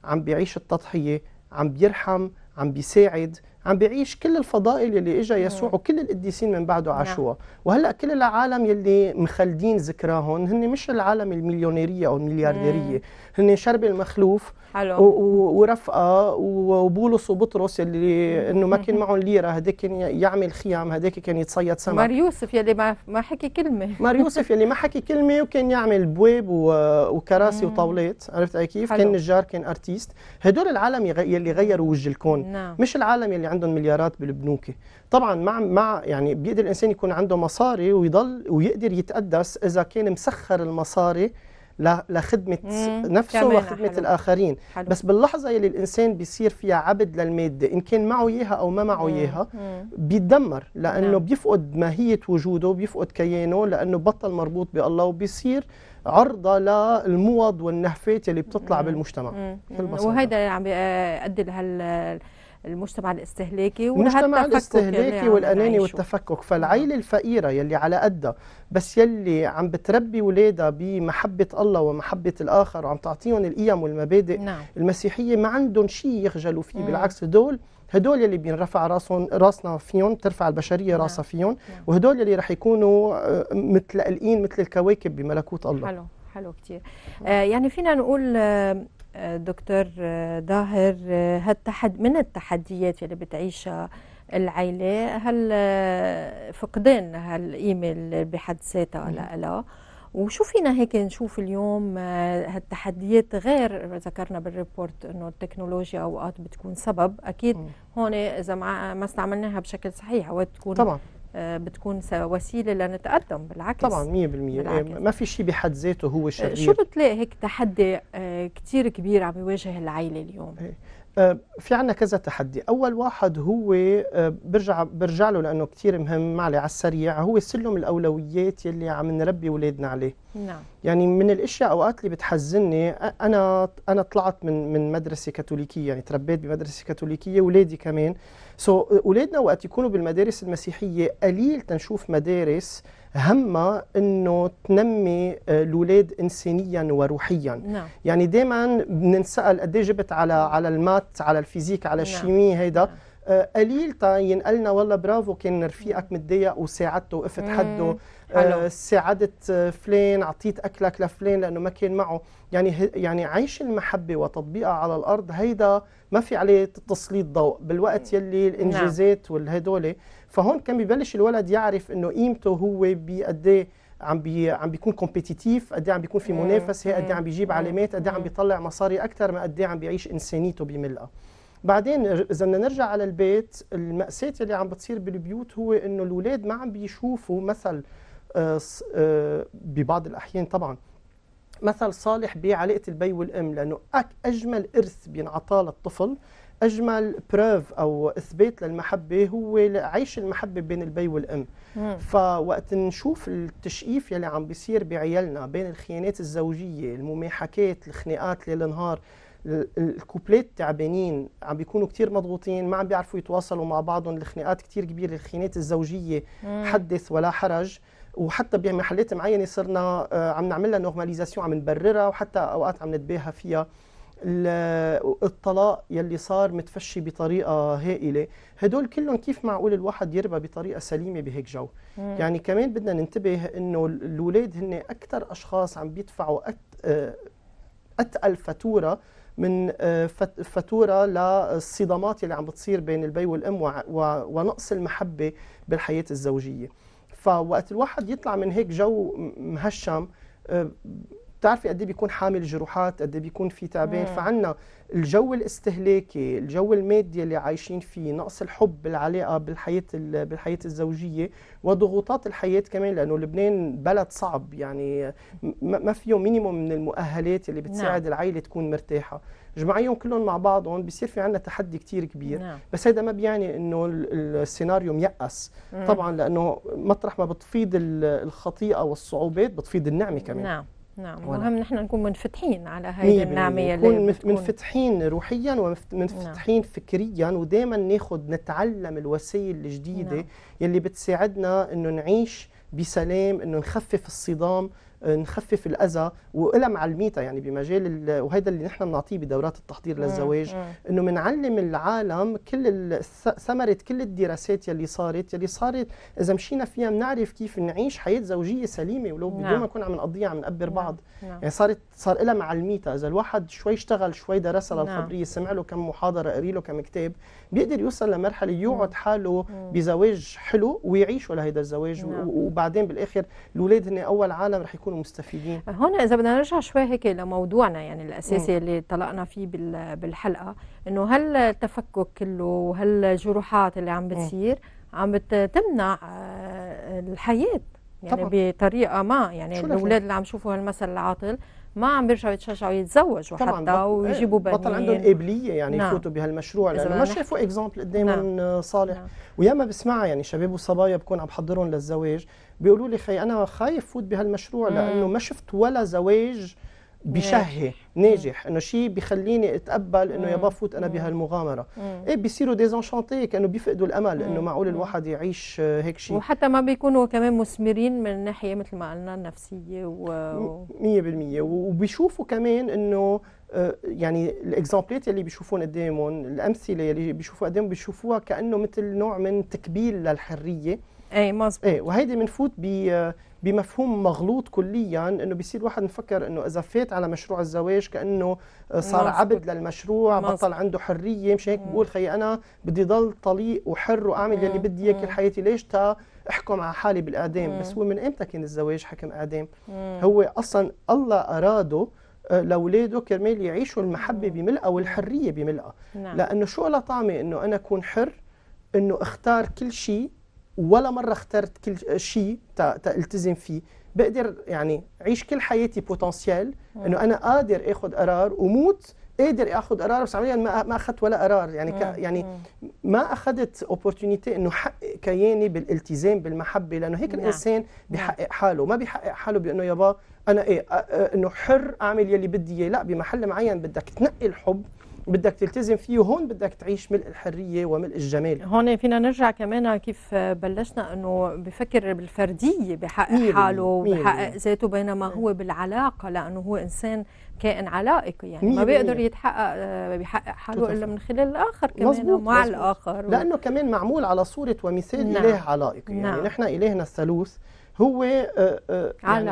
عم بيعيش التضحية عم بيرحم عم بيساعد عم بيعيش كل الفضائل اللي اجى يسوع وكل القديسين من بعده عاشوها وهلأ كل العالم يلي مخلدين ذكراهم هن مش العالم المليونيرية أو المليارديرية. هن شرب المخلوف. ورفقة وبولس وبطرس اللي إنه ما كان معهم ليرة هداك كان يعمل خيام هداك كان يتصيد سمك. مار يوسف يلي ما ما حكي كلمة. [laughs] مار يوسف يلي ما حكي كلمة وكان يعمل بواب وكراسي وطاولات عرفت علي كيف؟ حلو. كان نجار كان أرتيست. هدول العالم يلي غيروا وجه الكون. نعم. مش العالم يلي عندهم مليارات بالبنوك. طبعا مع مع يعني بيقدر الإنسان يكون عنده مصاري ويضل ويقدر يتقدس إذا كان مسخر المصاري لخدمة نفسه وخدمة حلو. الآخرين حلو. بس باللحظة يلي الإنسان بيصير فيها عبد للمادة إن كان معه إياها أو ما معه إياها بيتدمر لأنه نعم. بيفقد ماهية وجوده بيفقد كيانه لأنه بطل مربوط بالله وبيصير عرضة للموض والنهفات يلي بتطلع مم. بالمجتمع وهذا عم بيؤدي لهال المجتمع الاستهلاكي المجتمع الاستهلاكي والأناني والتفكك فالعيلة الفقيرة يلي على قدها بس يلي عم بتربي اولادها بمحبة الله ومحبة الآخر وعم تعطيهم القيم والمبادئ نعم. المسيحية ما عندهم شيء يخجلوا فيه مم. بالعكس هدول هدول يلي بينرفع راسهم راسنا فيهم ترفع البشرية نعم. راسها فيهم نعم. وهدول يلي رح يكونوا مثل قلقين مثل الكواكب بملكوت الله حلو حلو كثير آه يعني فينا نقول آه دكتور ظاهر هالتحد من التحديات اللي بتعيشها العائلة هل فقدان هالقيمة بحد ذاتها لها وشو فينا هيك نشوف اليوم هالتحديات غير ذكرنا بالريبورت إنه التكنولوجيا أوقات بتكون سبب؟ أكيد هون إذا ما استعملناها بشكل صحيح اوقات تكون طبعا. بتكون وسيلة لنتقدم. بالعكس. طبعا 100% بالعكس. ما في شيء بحد ذاته هو شرير. شو بتلاقي هيك تحدي كثير كبير عم يواجه العائله اليوم؟ آه، في عنا كذا تحدي. أول واحد هو آه، برجع برجع له لأنه كثير مهم معلي على السريع. هو سلم الأولويات يلي عم نربي اولادنا عليه. نعم. يعني من الأشياء أوقات اللي بتحزني أنا أنا طلعت من من مدرسة كاثوليكية يعني تربيت بمدرسة كاثوليكية اولادي كمان. so so, أولادنا وقت يكونوا بالمدارس المسيحية قليل تنشوف مدارس همها إنه تنمي آه، الأولاد انسانيا وروحيا نعم. يعني دائما بننسأل قد جبت على على ال maths على ال physique على نعم. ال chimie هيدا نعم. آه، قليل. تا ينقلنا والله برافو كان رفيقك متضايق وساعدته وقفت حده. آه ساعدت فلان أعطيت أكلك لفلان لأنه ما كان معه. يعني يعني عيش المحبة وتطبيقها على الأرض. هيدا ما في عليه تسليط ضوء. بالوقت يلي الإنجازات نعم. والهدول. فهون كان ببلش الولد يعرف إنه قيمته هو بقد إيه عم بي عم بيكون compétitif قد إيه عم بيكون في منافسة قد إيه عم بيجيب علامات قد عم بيطلع مصاري أكثر ما قد عم بيعيش إنسانيته بملئها بعدين إذا بدنا نرجع على البيت المأساة اللي عم بتصير بالبيوت هو إنه الأولاد ما عم بيشوفوا مثل آه، آه، ببعض الأحيان طبعا مثل صالح بعلاقة البي والأم لأنه أجمل إرث بينعطى للطفل أجمل preuve أو إثبات للمحبة هو عيش المحبة بين البي والأم مم. فوقت نشوف التشقيف يلي عم بيصير بعيالنا بين الخيانات الزوجية المماحكات الخناقات ليل نهار ال couple ات تعبانين عم بيكونوا كثير مضغوطين ما عم بيعرفوا يتواصلوا مع بعضهم الخناقات كثير كبيرة الخيانات الزوجية مم. حدث ولا حرج وحتى بمحلات معينة صرنا آه، عم نعمل لها normalisation عم نبررها وحتى أوقات عم نتباهى فيها الطلاق يلي صار متفشي بطريقة هائلة هدول كلهم كيف معقول الواحد يربى بطريقة سليمة بهيك جو مم. يعني كمان بدنا ننتبه إنه الأولاد هن أكثر أشخاص عم بيدفعوا أت... آه، أتقل فاتوره من آه، فاتوره للصدامات اللي عم بتصير بين البي والأم ونقص المحبة بالحياة الزوجية. فوقت الواحد يطلع من هيك جو مهشم آه، بتعرفي قد إيه بيكون حامل جروحات قد إيه بيكون في تعبان. فعنا الجو الاستهلاكي الجو المادي اللي عايشين فيه نقص الحب بالعلاقة بالحياة بالحياة الزوجية وضغوطات الحياة كمان لأنه لبنان بلد صعب. يعني ما فيه مينيموم من المؤهلات اللي بتساعد نعم. العائلة تكون مرتاحة. جمعيهم كلهم مع بعضهم بصير في عندنا تحدي كتير كبير. نعم. بس هذا ما بيعني إنه السيناريو ميأس. مم. طبعا لأنه مطرح ما بتفيض الخطيئة والصعوبات بتفيض النعمة كمان. نعم. نعم مهم نحن نكون منفتحين على هذه النعمه اللي نكون منفتحين روحيا ومنفتحين نعم. فكريا ودائما ناخذ نتعلم الوسائل الجديدة نعم. يلي بتساعدنا إنه نعيش بسلام إنه نخفف الصدام نخفف الأذى والها معلميتها يعني بمجال وهذا اللي نحن بنعطيه بدورات التحضير للزواج إنه بنعلم العالم كل ثمرة كل الدراسات يلي صارت يلي صارت إذا مشينا فيها بنعرف كيف نعيش حياة زوجية سليمة ولو بدون نعم. ما نكون عم نقضيها عم نقبر نعم. بعض نعم. يعني صارت صار لها معلميتها إذا الواحد شوي اشتغل شوي درسها. للخبريه سمع له كم محاضرة قري له كم كتاب بيقدر يوصل لمرحلة يقعد حاله بزواج حلو ويعيشوا لهيدا الزواج. وبعدين بالآخر الأولاد هن أول عالم رح يكونوا مستفيدين؟ هون إذا بدنا نرجع شوي هيك لموضوعنا يعني الأساسي اللي طلقنا فيه بالحلقة إنه هل التفكك كله وهل الجروحات اللي عم بتصير عم بتمنع آه، الحياة؟ يعني طبعا. بطريقة ما يعني الأولاد اللي عم يشوفوا هالمثل العاطل ما عم بيرجعوا يتشجعوا يتزوجوا حتى ويجيبوا بنين بطل عندهم قابليه يعني نعم. يفوتوا بهالمشروع لأنه ما شافوا اكزامبل قدامهم نعم. صالح نعم. وياما بسمعها يعني شباب وصبايا بكون عم بحضرهم للزواج بيقولوا لي خي أنا خايف فوت بهالمشروع لأنه ما شفت ولا زواج بشهّي ناجح. إنه شيء بخليني أتقبل إنه يابا فوت أنا بهالمغامرة. إيه بيصيروا désenchantés كانوا بيفقدوا الأمل إنه معقول الواحد يعيش هيك شيء وحتى ما بيكونوا كمان مثمرين من ناحية مثل ما قلنا النفسية و 100% وبيشوفوا كمان إنه آه، يعني ال exemple ات اللي بيشوفون قدامهم الأمثلة اللي بيشوفوها قدامهم بيشوفوها كأنه مثل نوع من تكبيل للحرية. اي مزبوط. إيه وهيدي بنفوت بمفهوم مغلوط كليا إنه بيصير واحد مفكر إنه إذا فات على مشروع الزواج كأنه صار مزبوط. عبد للمشروع مزبوط. بطل عنده حرية مش هيك؟ بقول خي أنا بدي ضل طليق وحر وأعمل يلي بدي اياه كل حياتي. ليش؟ تا أحكم على حالي بالاعدام بس هو من إمتى كان الزواج حكم اعدام هو أصلا الله أراده آه، لأولاده كرمال يعيشوا المحبة بملئها والحريه بملئها نعم. لأنه شو له طعمة؟ إنه أنا أكون حر إنه أختار كل شيء ولا مرة اخترت كل شيء التزم فيه. بقدر يعني عيش كل حياتي potentiel إنه أنا قادر آخذ قرار وموت قادر آخذ قرار بس عمليا ما ما أخذت ولا قرار. يعني ك يعني ما أخذت opportunité إنه حقق كياني بالالتزام بالمحبة لأنه هيك نعم. الإنسان بيحقق حاله. ما بيحقق حاله بأنه يابا أنا إيه إنه حر أعمل يلي بدي إياه. لا بمحل معين بدك تنقي الحب بدك تلتزم فيه وهون بدك تعيش ملء الحرية وملء الجمال هون فينا نرجع كمان كيف بلشنا إنه بفكر بالفردية بحقق حاله وبحقق ذاته بينما هو بالعلاقة لأنه هو إنسان كائن علائقي يعني ما بيقدر يتحقق بيحقق حاله إلا من خلال الآخر كمان مزبوط مع مزبوط. الآخر لأنه كمان معمول على صورة ومثال نعم. إله علائقي يعني نعم. نحن إلهنا الثالوث هو آه، آه، يعني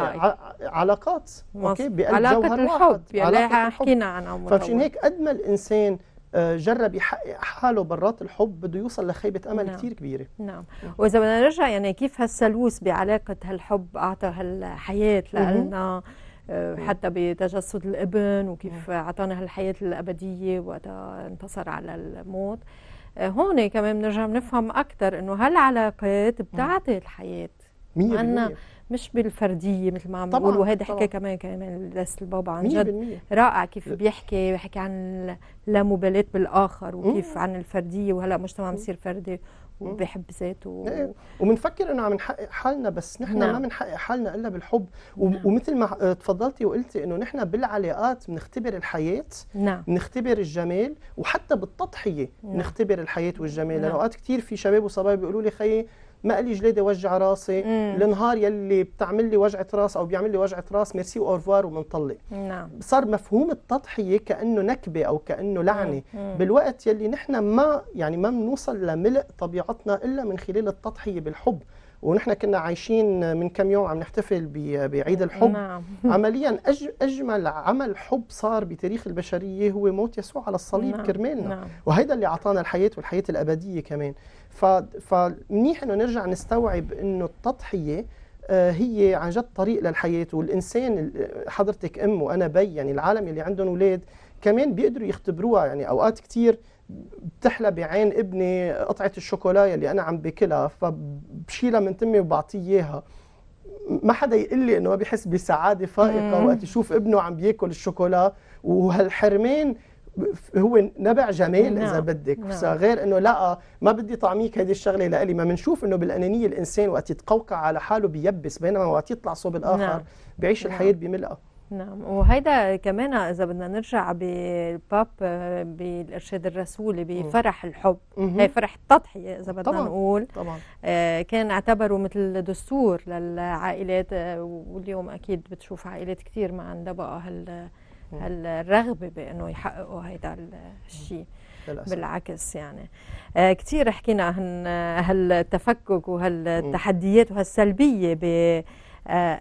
علاقات أوكي؟ بقلب علاقة الحب يلي حكينا عنها فمشان هيك قد ما الانسان آه، جرب يحقق حاله برات الحب بده يوصل لخيبة أمل نعم. كثير كبيرة. نعم. وإذا بدنا نرجع يعني كيف هالسلوس بعلاقة هالحب أعطى هالحياة لنا حتى بتجسد الإبن وكيف أعطانا هالحياة الأبدية وقتها انتصر على الموت. هون كمان بنرجع بنفهم أكثر إنه هالعلاقات بتعطي الحياة مية مش بالفردية مثل ما عم بقول وهذا حكى كمان كمان درس البابا عن جد رائع كيف بيحكي بيحكي عن اللامبالاه بالآخر وكيف عن الفردية وهلا مجتمع بصير فردي وبيحب ذاته. إيه. وبنفكر إنه عم نحقق حالنا بس نحن نعم. ما بنحقق حالنا إلا بالحب. نعم. ومثل ما تفضلتي وقلتي إنه نحن بالعلاقات بنختبر الحياة نعم. بنختبر الجمال وحتى بالتضحية نعم. نختبر الحياة والجمال. نعم. أوقات كثير في شباب وصبايا بيقولوا لي خيي ما لي جلادة وجع راسي. مم. النهار يلي بتعمل لي وجعة راس أو بيعمل لي وجعة راس merci au revoir وبنطلق نعم. صار مفهوم التضحية كأنه نكبة أو كأنه لعنة. مم. بالوقت يلي نحن ما يعني ما بنوصل لملء طبيعتنا إلا من خلال التضحية بالحب. ونحن كنا عايشين من كم يوم عم نحتفل بعيد الحب نعم. [laughs] عمليا أج أجمل عمل حب صار بتاريخ البشرية هو موت يسوع على الصليب نعم. كرمالنا نعم. وهيدا اللي أعطانا الحياة والحياة الأبدية كمان فمنيح إنه نرجع نستوعب إنه التضحية آه، هي عن جد طريق للحياة والإنسان حضرتك أم وأنا بي يعني العالم اللي عندهم أولاد كمان بيقدروا يختبروها يعني أوقات كثير بتحلى بعين ابني قطعة الشوكولا اللي أنا عم باكلها فبشيلها من تمي وبعطيه إياها ما حدا يقول لي إنه ما بيحس بسعادة فائقة وقت يشوف ابنه عم بياكل الشوكولا وهالحرمان هو نبع جمال نعم. إذا بدك نعم. غير إنه لا ما بدي طعميك هذه الشغلة لإلي ما بنشوف إنه بالأنانية الإنسان وقت يتقوقع على حاله بيبس بينما وقت يطلع صوب الآخر نعم. بيعيش نعم. الحياة بملئها نعم. وهيدا كمان إذا بدنا نرجع بالباب بالإرشاد الرسولي بفرح الحب. هي فرح التضحية إذا بدنا طبعا. نقول. طبعا. آه كان اعتبروا مثل دستور للعائلات آه واليوم أكيد بتشوف عائلات كثير ما عندها بقى هال هالرغبة بإنه يحققوا هيدا الشيء بالعكس يعني. آه كثير حكينا عن هالتفكك وهالتحديات وهالسلبية ب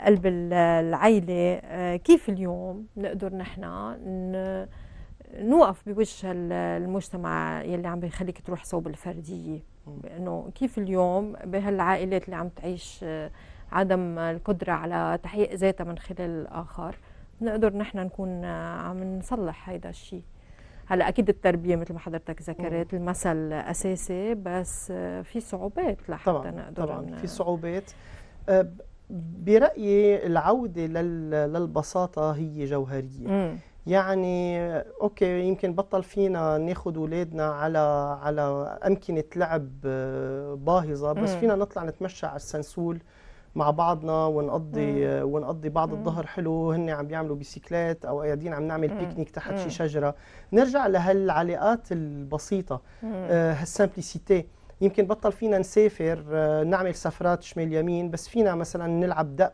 قلب العيلة آه كيف اليوم نقدر نحن نوقف بوجه المجتمع يلي عم بيخليك تروح صوب الفردية؟ انه كيف اليوم بهالعائلات اللي عم تعيش آه، عدم القدرة على تحقيق ذاتها من خلال الآخر نقدر نحن نكون عم نصلح هيدا الشيء هلا أكيد التربية مثل ما حضرتك ذكرت المثل أساسي بس في صعوبات لحتى طبعا نقدر طبعا في صعوبات. برايي العودة للبساطة هي جوهرية مم. يعني okay يمكن بطل فينا ناخذ اولادنا على على أمكنة لعب أه، باهظة بس مم. فينا نطلع نتمشى على السنسول مع بعضنا ونقضي مم. ونقضي بعض مم. الظهر حلو هن عم بيعملوا بيسيكلات أو قاعدين عم نعمل مم. pique-nique تحت مم. شي شجرة نرجع لهالعلاقات البسيطة آه يمكن بطل فينا نسافر آه نعمل سفرات شمال يمين بس فينا مثلا نلعب دق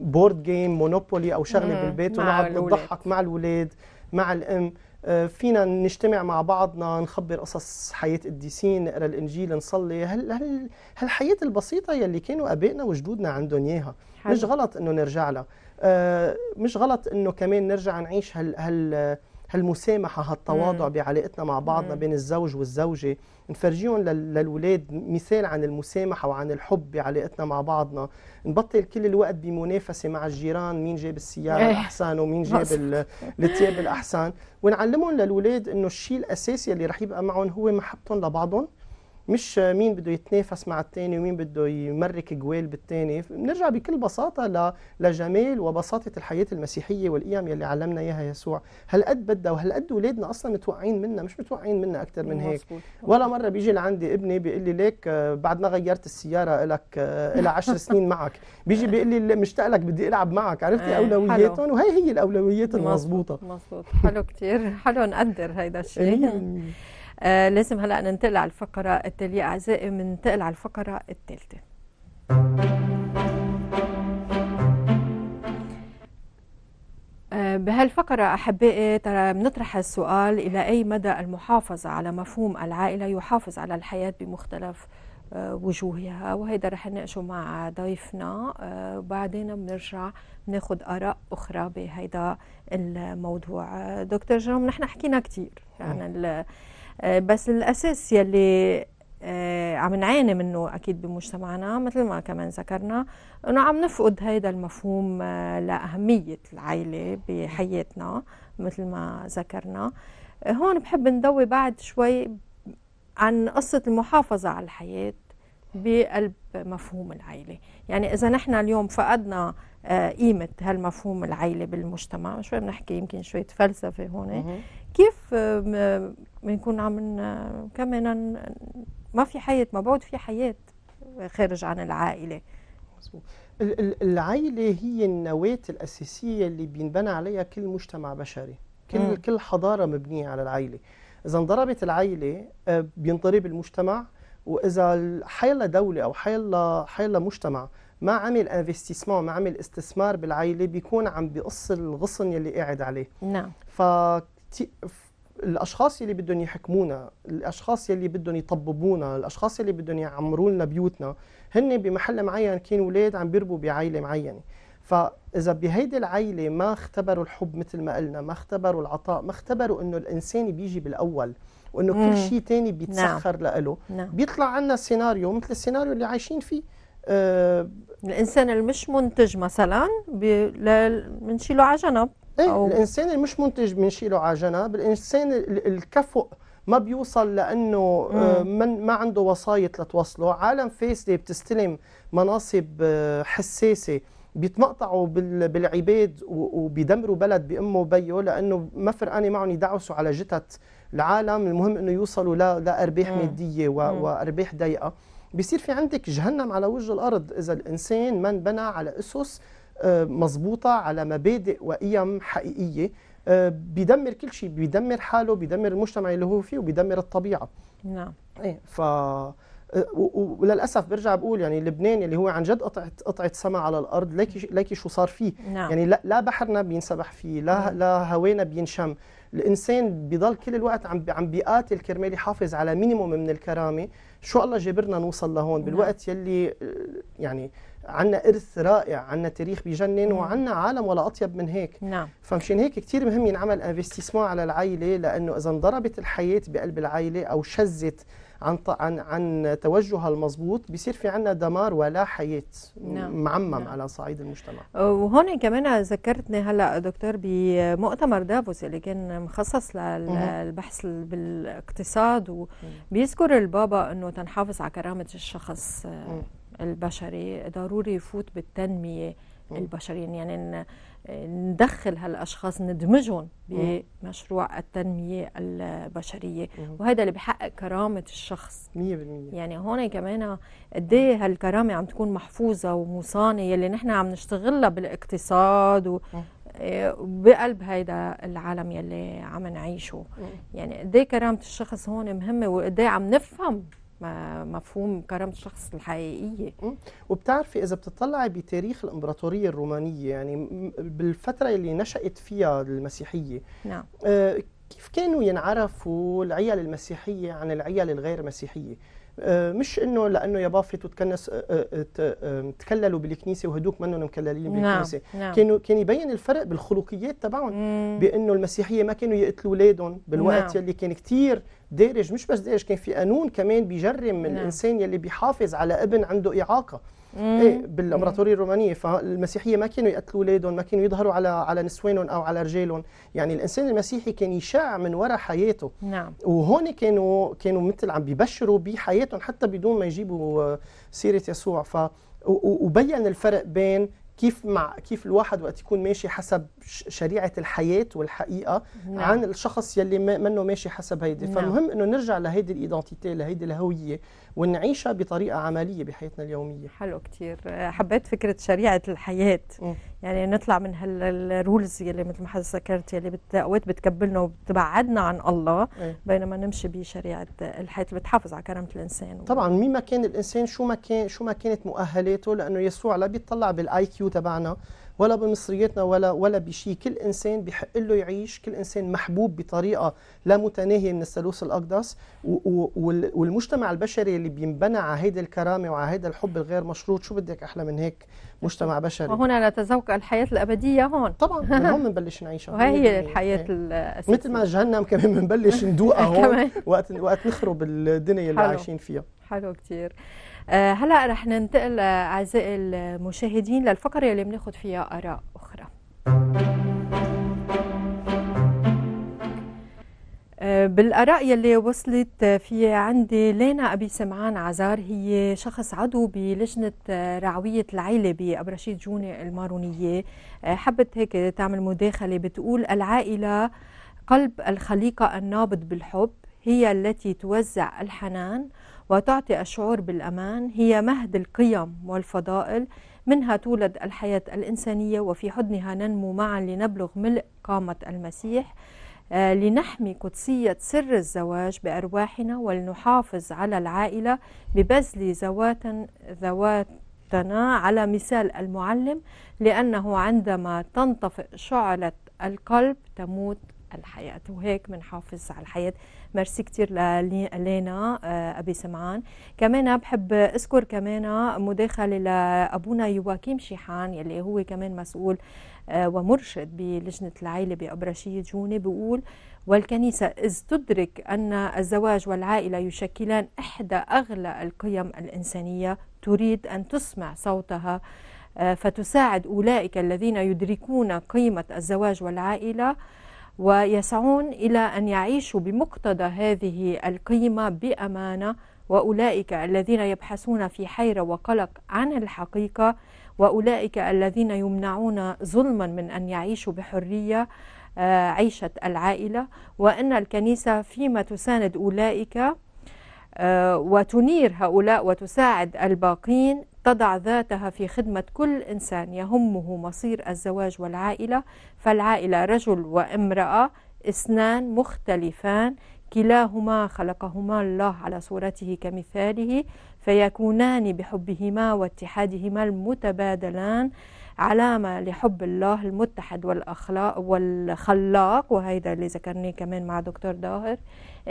board game Monopoly أو شغلة بالبيت ونقعد نضحك مع الأولاد مع الأم. آه، فينا نجتمع مع بعضنا نخبر قصص حياة قديسين نقرأ الإنجيل نصلي. هل هل هالحياة البسيطة يلي كانوا أبائنا وجدودنا عندهم إياها مش غلط إنه نرجع لها. آه، مش غلط إنه كمان نرجع نعيش هال هال هالمسامحة هالتواضع بعلاقتنا مع بعضنا بين الزوج والزوجة؟ نفرجيهم للولاد مثال عن المسامحة وعن الحب بعلاقتنا مع بعضنا. نبطل كل الوقت بمنافسة مع الجيران مين جاب السيارة إيه. الأحسن ومين جاب الثياب الأحسن. ونعلمهم للولاد إنه الشيء الأساسي اللي رح يبقى معهم هو محبتهم لبعضهم. مش مين بده يتنافس مع الثاني ومين بده يمرك جوال بالثاني بنرجع بكل بساطة لجمال وبساطة الحياة المسيحية والقيم يلي علمنا إياها يسوع. هالقد بدها وهالقد اولادنا أصلا متوقعين منا مش متوقعين منا أكثر من هيك. ولا مرة بيجي لعندي ابني بيقول لي ليك بعد ما غيرت السيارة لك لها 10 سنين معك. بيجي بيقول لي مشتاق لك بدي ألعب معك. عرفتي آه أولوياتهم؟ وهي هي الأولويات المضبوطه مزبوط حلو كثير حلو نقدر هيدا الشيء. [laughs] آه لازم هلأ ننتقل على الفقرة التالية. أعزائي بننتقل على الفقرة الثالثه آه بهالفقرة أحبائي ترى بنطرح السؤال إلى أي مدى المحافظة على مفهوم العائلة يحافظ على الحياة بمختلف آه وجوهها؟ وهيدا رح نناقشه مع ضيفنا. آه وبعدين بنرجع ناخذ آراء أخرى بهيدا الموضوع. دكتور جرام نحن حكينا كثير يعني بس الأساس يلي آه، عم نعاني منه أكيد بمجتمعنا مثل ما كمان ذكرنا إنه عم نفقد هيدا المفهوم آه، لأهمية العائله بحياتنا مثل ما ذكرنا. هون بحب نضوي بعد شوي عن قصة المحافظة على الحياة بقلب مفهوم العائله يعني إذا نحن اليوم فقدنا قيمة هالمفهوم العائله بالمجتمع شوي بنحكي يمكن شوية فلسفه هون كيف بنكون عم كمان ما في حياة ما بعد في حياة خارج عن العائلة. العائلة هي النواة الأساسية اللي بينبنى عليها كل مجتمع بشري. كل م. كل حضارة مبنية على العائلة. إذا انضربت العائلة آه، بينضرب المجتمع وإذا حيلا دولة أو حيلا حيلا مجتمع ما عمل انفستيسمون ما عمل استثمار بالعائلة بيكون عم بيقص الغصن يلي قاعد عليه. نعم. ف الأشخاص يلي بدهم يحكمونا الأشخاص يلي بدهم يطببونا الأشخاص يلي بدهم يعمروا لنا بيوتنا هن بمحل معين كانوا أولاد عم بيربوا بعائله معينة فإذا بهيدي العائله ما اختبروا الحب مثل ما قلنا ما اختبروا العطاء ما اختبروا انه الإنسان بيجي بالأول وانه كل شيء ثاني بيتسخر نعم. له نعم. بيطلع عنا سيناريو مثل السيناريو اللي عايشين فيه آه الإنسان المش منتج مثلا بنشيله على جنب أو الإنسان اللي مش منتج بنشيله على جنب الانسان الكفؤ ما بيوصل لأنه آه، من ما عنده وسايط لتوصله. عالم فاسده بتستلم مناصب آه، حساسة بيتمقطعوا بالعباد وبيدمروا بلد بأمه وبيه لأنه ما فرقانة معهم يدعسوا على جثث العالم. المهم إنه يوصلوا لأرباح مادية وأرباح ضيقة. بيصير في عندك جهنم على وجه الأرض إذا الإنسان ما انبنى على أسس مضبوطة على مبادئ وقيم حقيقية آه، بيدمر كل شيء بيدمر حاله بيدمر المجتمع اللي هو فيه وبيدمر الطبيعة نعم إيه ف آه، وللأسف برجع بقول يعني لبنان اللي هو عن جد قطعه قطعه سما على الأرض ليكي ليكي شو صار فيه نعم. يعني لا, لا بحرنا بينسبح فيه لا نعم. لا هوانا بينشم الإنسان بضل كل الوقت عم عم بيقاتل كرمال يحافظ على minimum من الكرامة شو الله جابرنا نوصل لهون نعم. بالوقت يلي يعني عندنا إرث رائع عندنا تاريخ بجنن وعندنا عالم ولا أطيب من هيك. نعم. فمشان هيك كثير مهم ينعمل investissement على العائلة لأنه إذا انضربت الحياة بقلب العائلة أو شزت عن عن عن توجهها المضبوط بيصير في عندنا دمار ولا حياة. نعم. معمم نعم. على صعيد المجتمع. وهون كمان ذكرتني هلأ دكتور بمؤتمر دافوس اللي كان مخصص للبحث بالاقتصاد وبيذكر البابا إنه تنحافظ على كرامة الشخص. البشري ضروري يفوت بالتنمية البشريه يعني ندخل هالأشخاص ندمجهم بمشروع التنمية البشرية. وهذا اللي بحقق كرامة الشخص. 100% يعني هون كمان قد إيه هالكرامة عم تكون محفوظة ومصانه يلي نحن عم نشتغلها بالاقتصاد و إيه، بقلب هيدا العالم يلي عم نعيشه. يعني قد إيه كرامة الشخص هون مهمة وقد إيه عم نفهم مفهوم كرامة الشخص الحقيقية وبتعرفي إذا بتطلعي بتاريخ الإمبراطورية الرومانية يعني بالفترة اللي نشأت فيها المسيحية نعم. آه كيف كانوا ينعرفوا العيال المسيحية عن العيال الغير مسيحية آه، مش إنه لأنه يا بافي تكنس آه، آه، تكللوا بالكنيسة وهدوك منهم مكللين نعم، بالكنيسة نعم. نعم. كانوا كان يبين الفرق بالخلقيات تبعهم بأنه المسيحية ما كانوا يقتلوا اولادهم بالوقت نعم. يلي كان كثير دارج مش بس دارج كان في قانون كمان بيجرم من نعم. الإنسان يلي بيحافظ على ابن عنده إعاقة. إيه بالامبراطوريه الرومانية فالمسيحية ما كانوا يقتلوا أولادهم ما كانوا يظهروا على على نسوانهم أو على رجالهم. يعني الإنسان المسيحي كان يشع من وراء حياته. نعم. وهون كانوا كانوا مثل عم بيبشروا بحياتهم حتى بدون ما يجيبوا سيرة يسوع. ف وبين الفرق بين كيف مع كيف الواحد وقت يكون ماشي حسب شريعة الحياة والحقيقة نعم. عن الشخص يلي منه ماشي حسب هيدي نعم. فالمهم إنه نرجع لهيدي الايدنتيتي لهيدي الهوية ونعيشها بطريقة عملية بحياتنا اليومية. حلو كثير حبيت فكرة شريعة الحياة. م. يعني نطلع من هال rules يلي مثل ما حضرتك ذكرت يلي بت... أوقات بتكبلنا وبتبعدنا عن الله م. بينما نمشي بشريعة الحياة اللي بتحافظ على كرامة الإنسان. طبعا مين ما كان الإنسان شو ما كان شو ما كانت مؤهلاته لأنه يسوع لا بيطلع بال IQ تبعنا. ولا بمصرياتنا ولا ولا بشيء كل إنسان بحق له يعيش كل إنسان محبوب بطريقة لا متناهية من الثالوث الأقدس. والمجتمع البشري اللي بينبنى على هيدي الكرامة وعلى هيدا الحب الغير مشروط شو بدك أحلى من هيك مجتمع بشري؟ وهنا نتذوق الحياة الأبدية هون. طبعا [laughs] من هون بنبلش نعيشها وهي هي الحياة الأساسية. مثل ما جهنم كمان بنبلش [laughs] ندوقها هون وقت وقت نخرب الدنيا اللي عايشين فيها. حلو كثير هلا رح ننتقل أعزائي المشاهدين للفقرة اللي بناخذ فيها آراء أخرى. آه، بالآراء يلي وصلت في عندي لينا أبي سمعان عزار هي شخص عضو بلجنة رعوية العيلة بأبرشيد جوني المارونية. آه، حبت هيك تعمل مداخلة بتقول العائلة قلب الخليقة النابض بالحب. هي التي توزع الحنان وتعطي الشعور بالأمان. هي مهد القيم والفضائل منها تولد الحياة الإنسانية وفي حضنها ننمو معا لنبلغ ملء قامة المسيح آه لنحمي قدسية سر الزواج بأرواحنا ولنحافظ على العائلة ببذل زوات ذواتنا. على مثال المعلم لأنه عندما تنطفئ شعلة القلب تموت الحياة. وهيك بنحافظ على الحياة. ميرسي كثير لينا آه، أبي سمعان. كمان بحب أذكر كمان مداخلة لأبونا يواكيم شيحان يلي هو كمان مسؤول آه، ومرشد بلجنة العائلة بأبرشية جوني بيقول والكنيسة إذ تدرك أن الزواج والعائلة يشكلان إحدى أغلى القيم الإنسانية تريد أن تسمع صوتها آه، فتساعد أولئك الذين يدركون قيمة الزواج والعائلة ويسعون إلى أن يعيشوا بمقتضى هذه القيمة بأمانة وأولئك الذين يبحثون في حيرة وقلق عن الحقيقة وأولئك الذين يمنعون ظلما من أن يعيشوا بحرية آه، عيشة العائلة. وأن الكنيسة فيما تساند أولئك وتنير هؤلاء وتساعد الباقين تضع ذاتها في خدمة كل إنسان يهمه مصير الزواج والعائلة. فالعائلة رجل وامرأة اثنان مختلفان كلاهما خلقهما الله على صورته كمثاله فيكونان بحبهما واتحادهما المتبادلان. علامة لحب الله المتحد والأخلاق والخلاق وهذا اللي ذكرناه كمان مع دكتور داهر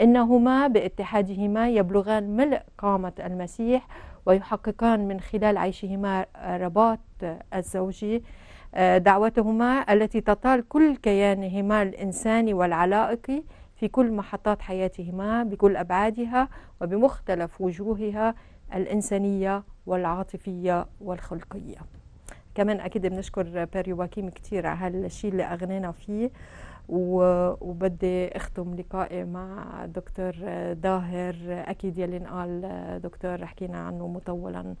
إنهما باتحادهما يبلغان ملء قامة المسيح ويحققان من خلال عيشهما رباط الزوجي آه، دعوتهما التي تطال كل كيانهما الإنساني والعلائقي في كل محطات حياتهما بكل أبعادها وبمختلف وجوهها الإنسانية والعاطفية والخلقية. كمان أكيد بنشكر بيري واكيم كتير على هالشيء اللي أغنينا فيه. وبدي أختم لقائي مع دكتور داهر. أكيد يلي انقال دكتور حكينا عنه مطولا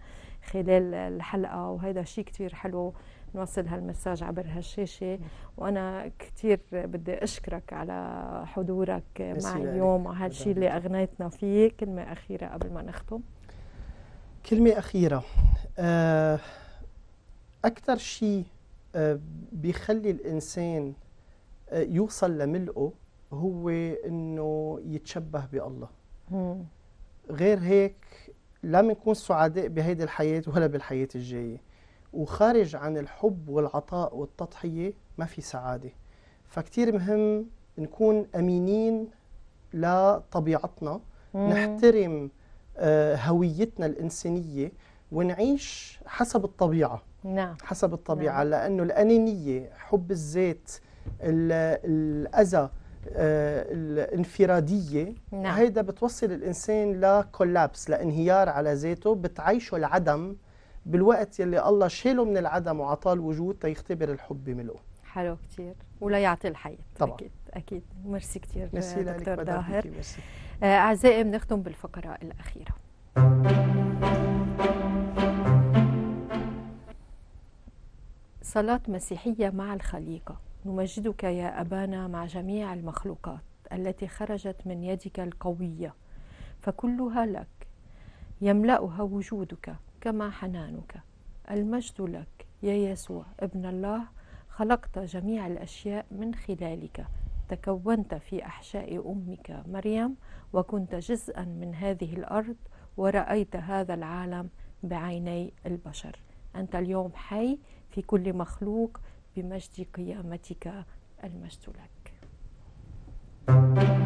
خلال الحلقة وهذا شيء كثير حلو نوصل هالمساج عبر هالشاشة. وأنا كثير بدي أشكرك على حضورك معي اليوم وعلى هالشيء اللي أغنيتنا فيه. كلمة أخيرة قبل ما نختم. كلمة أخيرة. آه، أكثر شيء آه، بيخلي الإنسان يوصل لملئه هو إنه يتشبه بالله. غير هيك لا بنكون سعداء بهيدي الحياة ولا بالحياة الجاية. وخارج عن الحب والعطاء والتضحية ما في سعادة. فكتير مهم نكون أمينين لطبيعتنا نحترم آه، هويتنا الإنسانية ونعيش حسب الطبيعة. نعم. حسب الطبيعة نعم. لأنه الانانيه حب الذات الأذى آه، الانفرادية نعم. هيدا بتوصل الإنسان لكولابس لانهيار على ذاته بتعيشه العدم بالوقت يلي الله شاله من العدم وعطاه الوجود تيختبر الحب بملئه حلو كتير. ولا يعطي الحياة. طبعا. أكيد أكيد. ميرسي كتير ميرسي دكتور ميرسي. آه، أعزائي بنختم بالفقرة الأخيرة. صلاة مسيحية مع الخليقة. نمجدك يا أبانا مع جميع المخلوقات التي خرجت من يدك القوية فكلها لك. يملأها وجودك كما حنانك. المجد لك يا يسوع ابن الله خلقت جميع الأشياء من خلالك. تكونت في أحشاء أمك مريم وكنت جزءا من هذه الأرض ورأيت هذا العالم بعيني البشر. أنت اليوم حي في كل مخلوق بمجد قيامتك المجد لك. thank you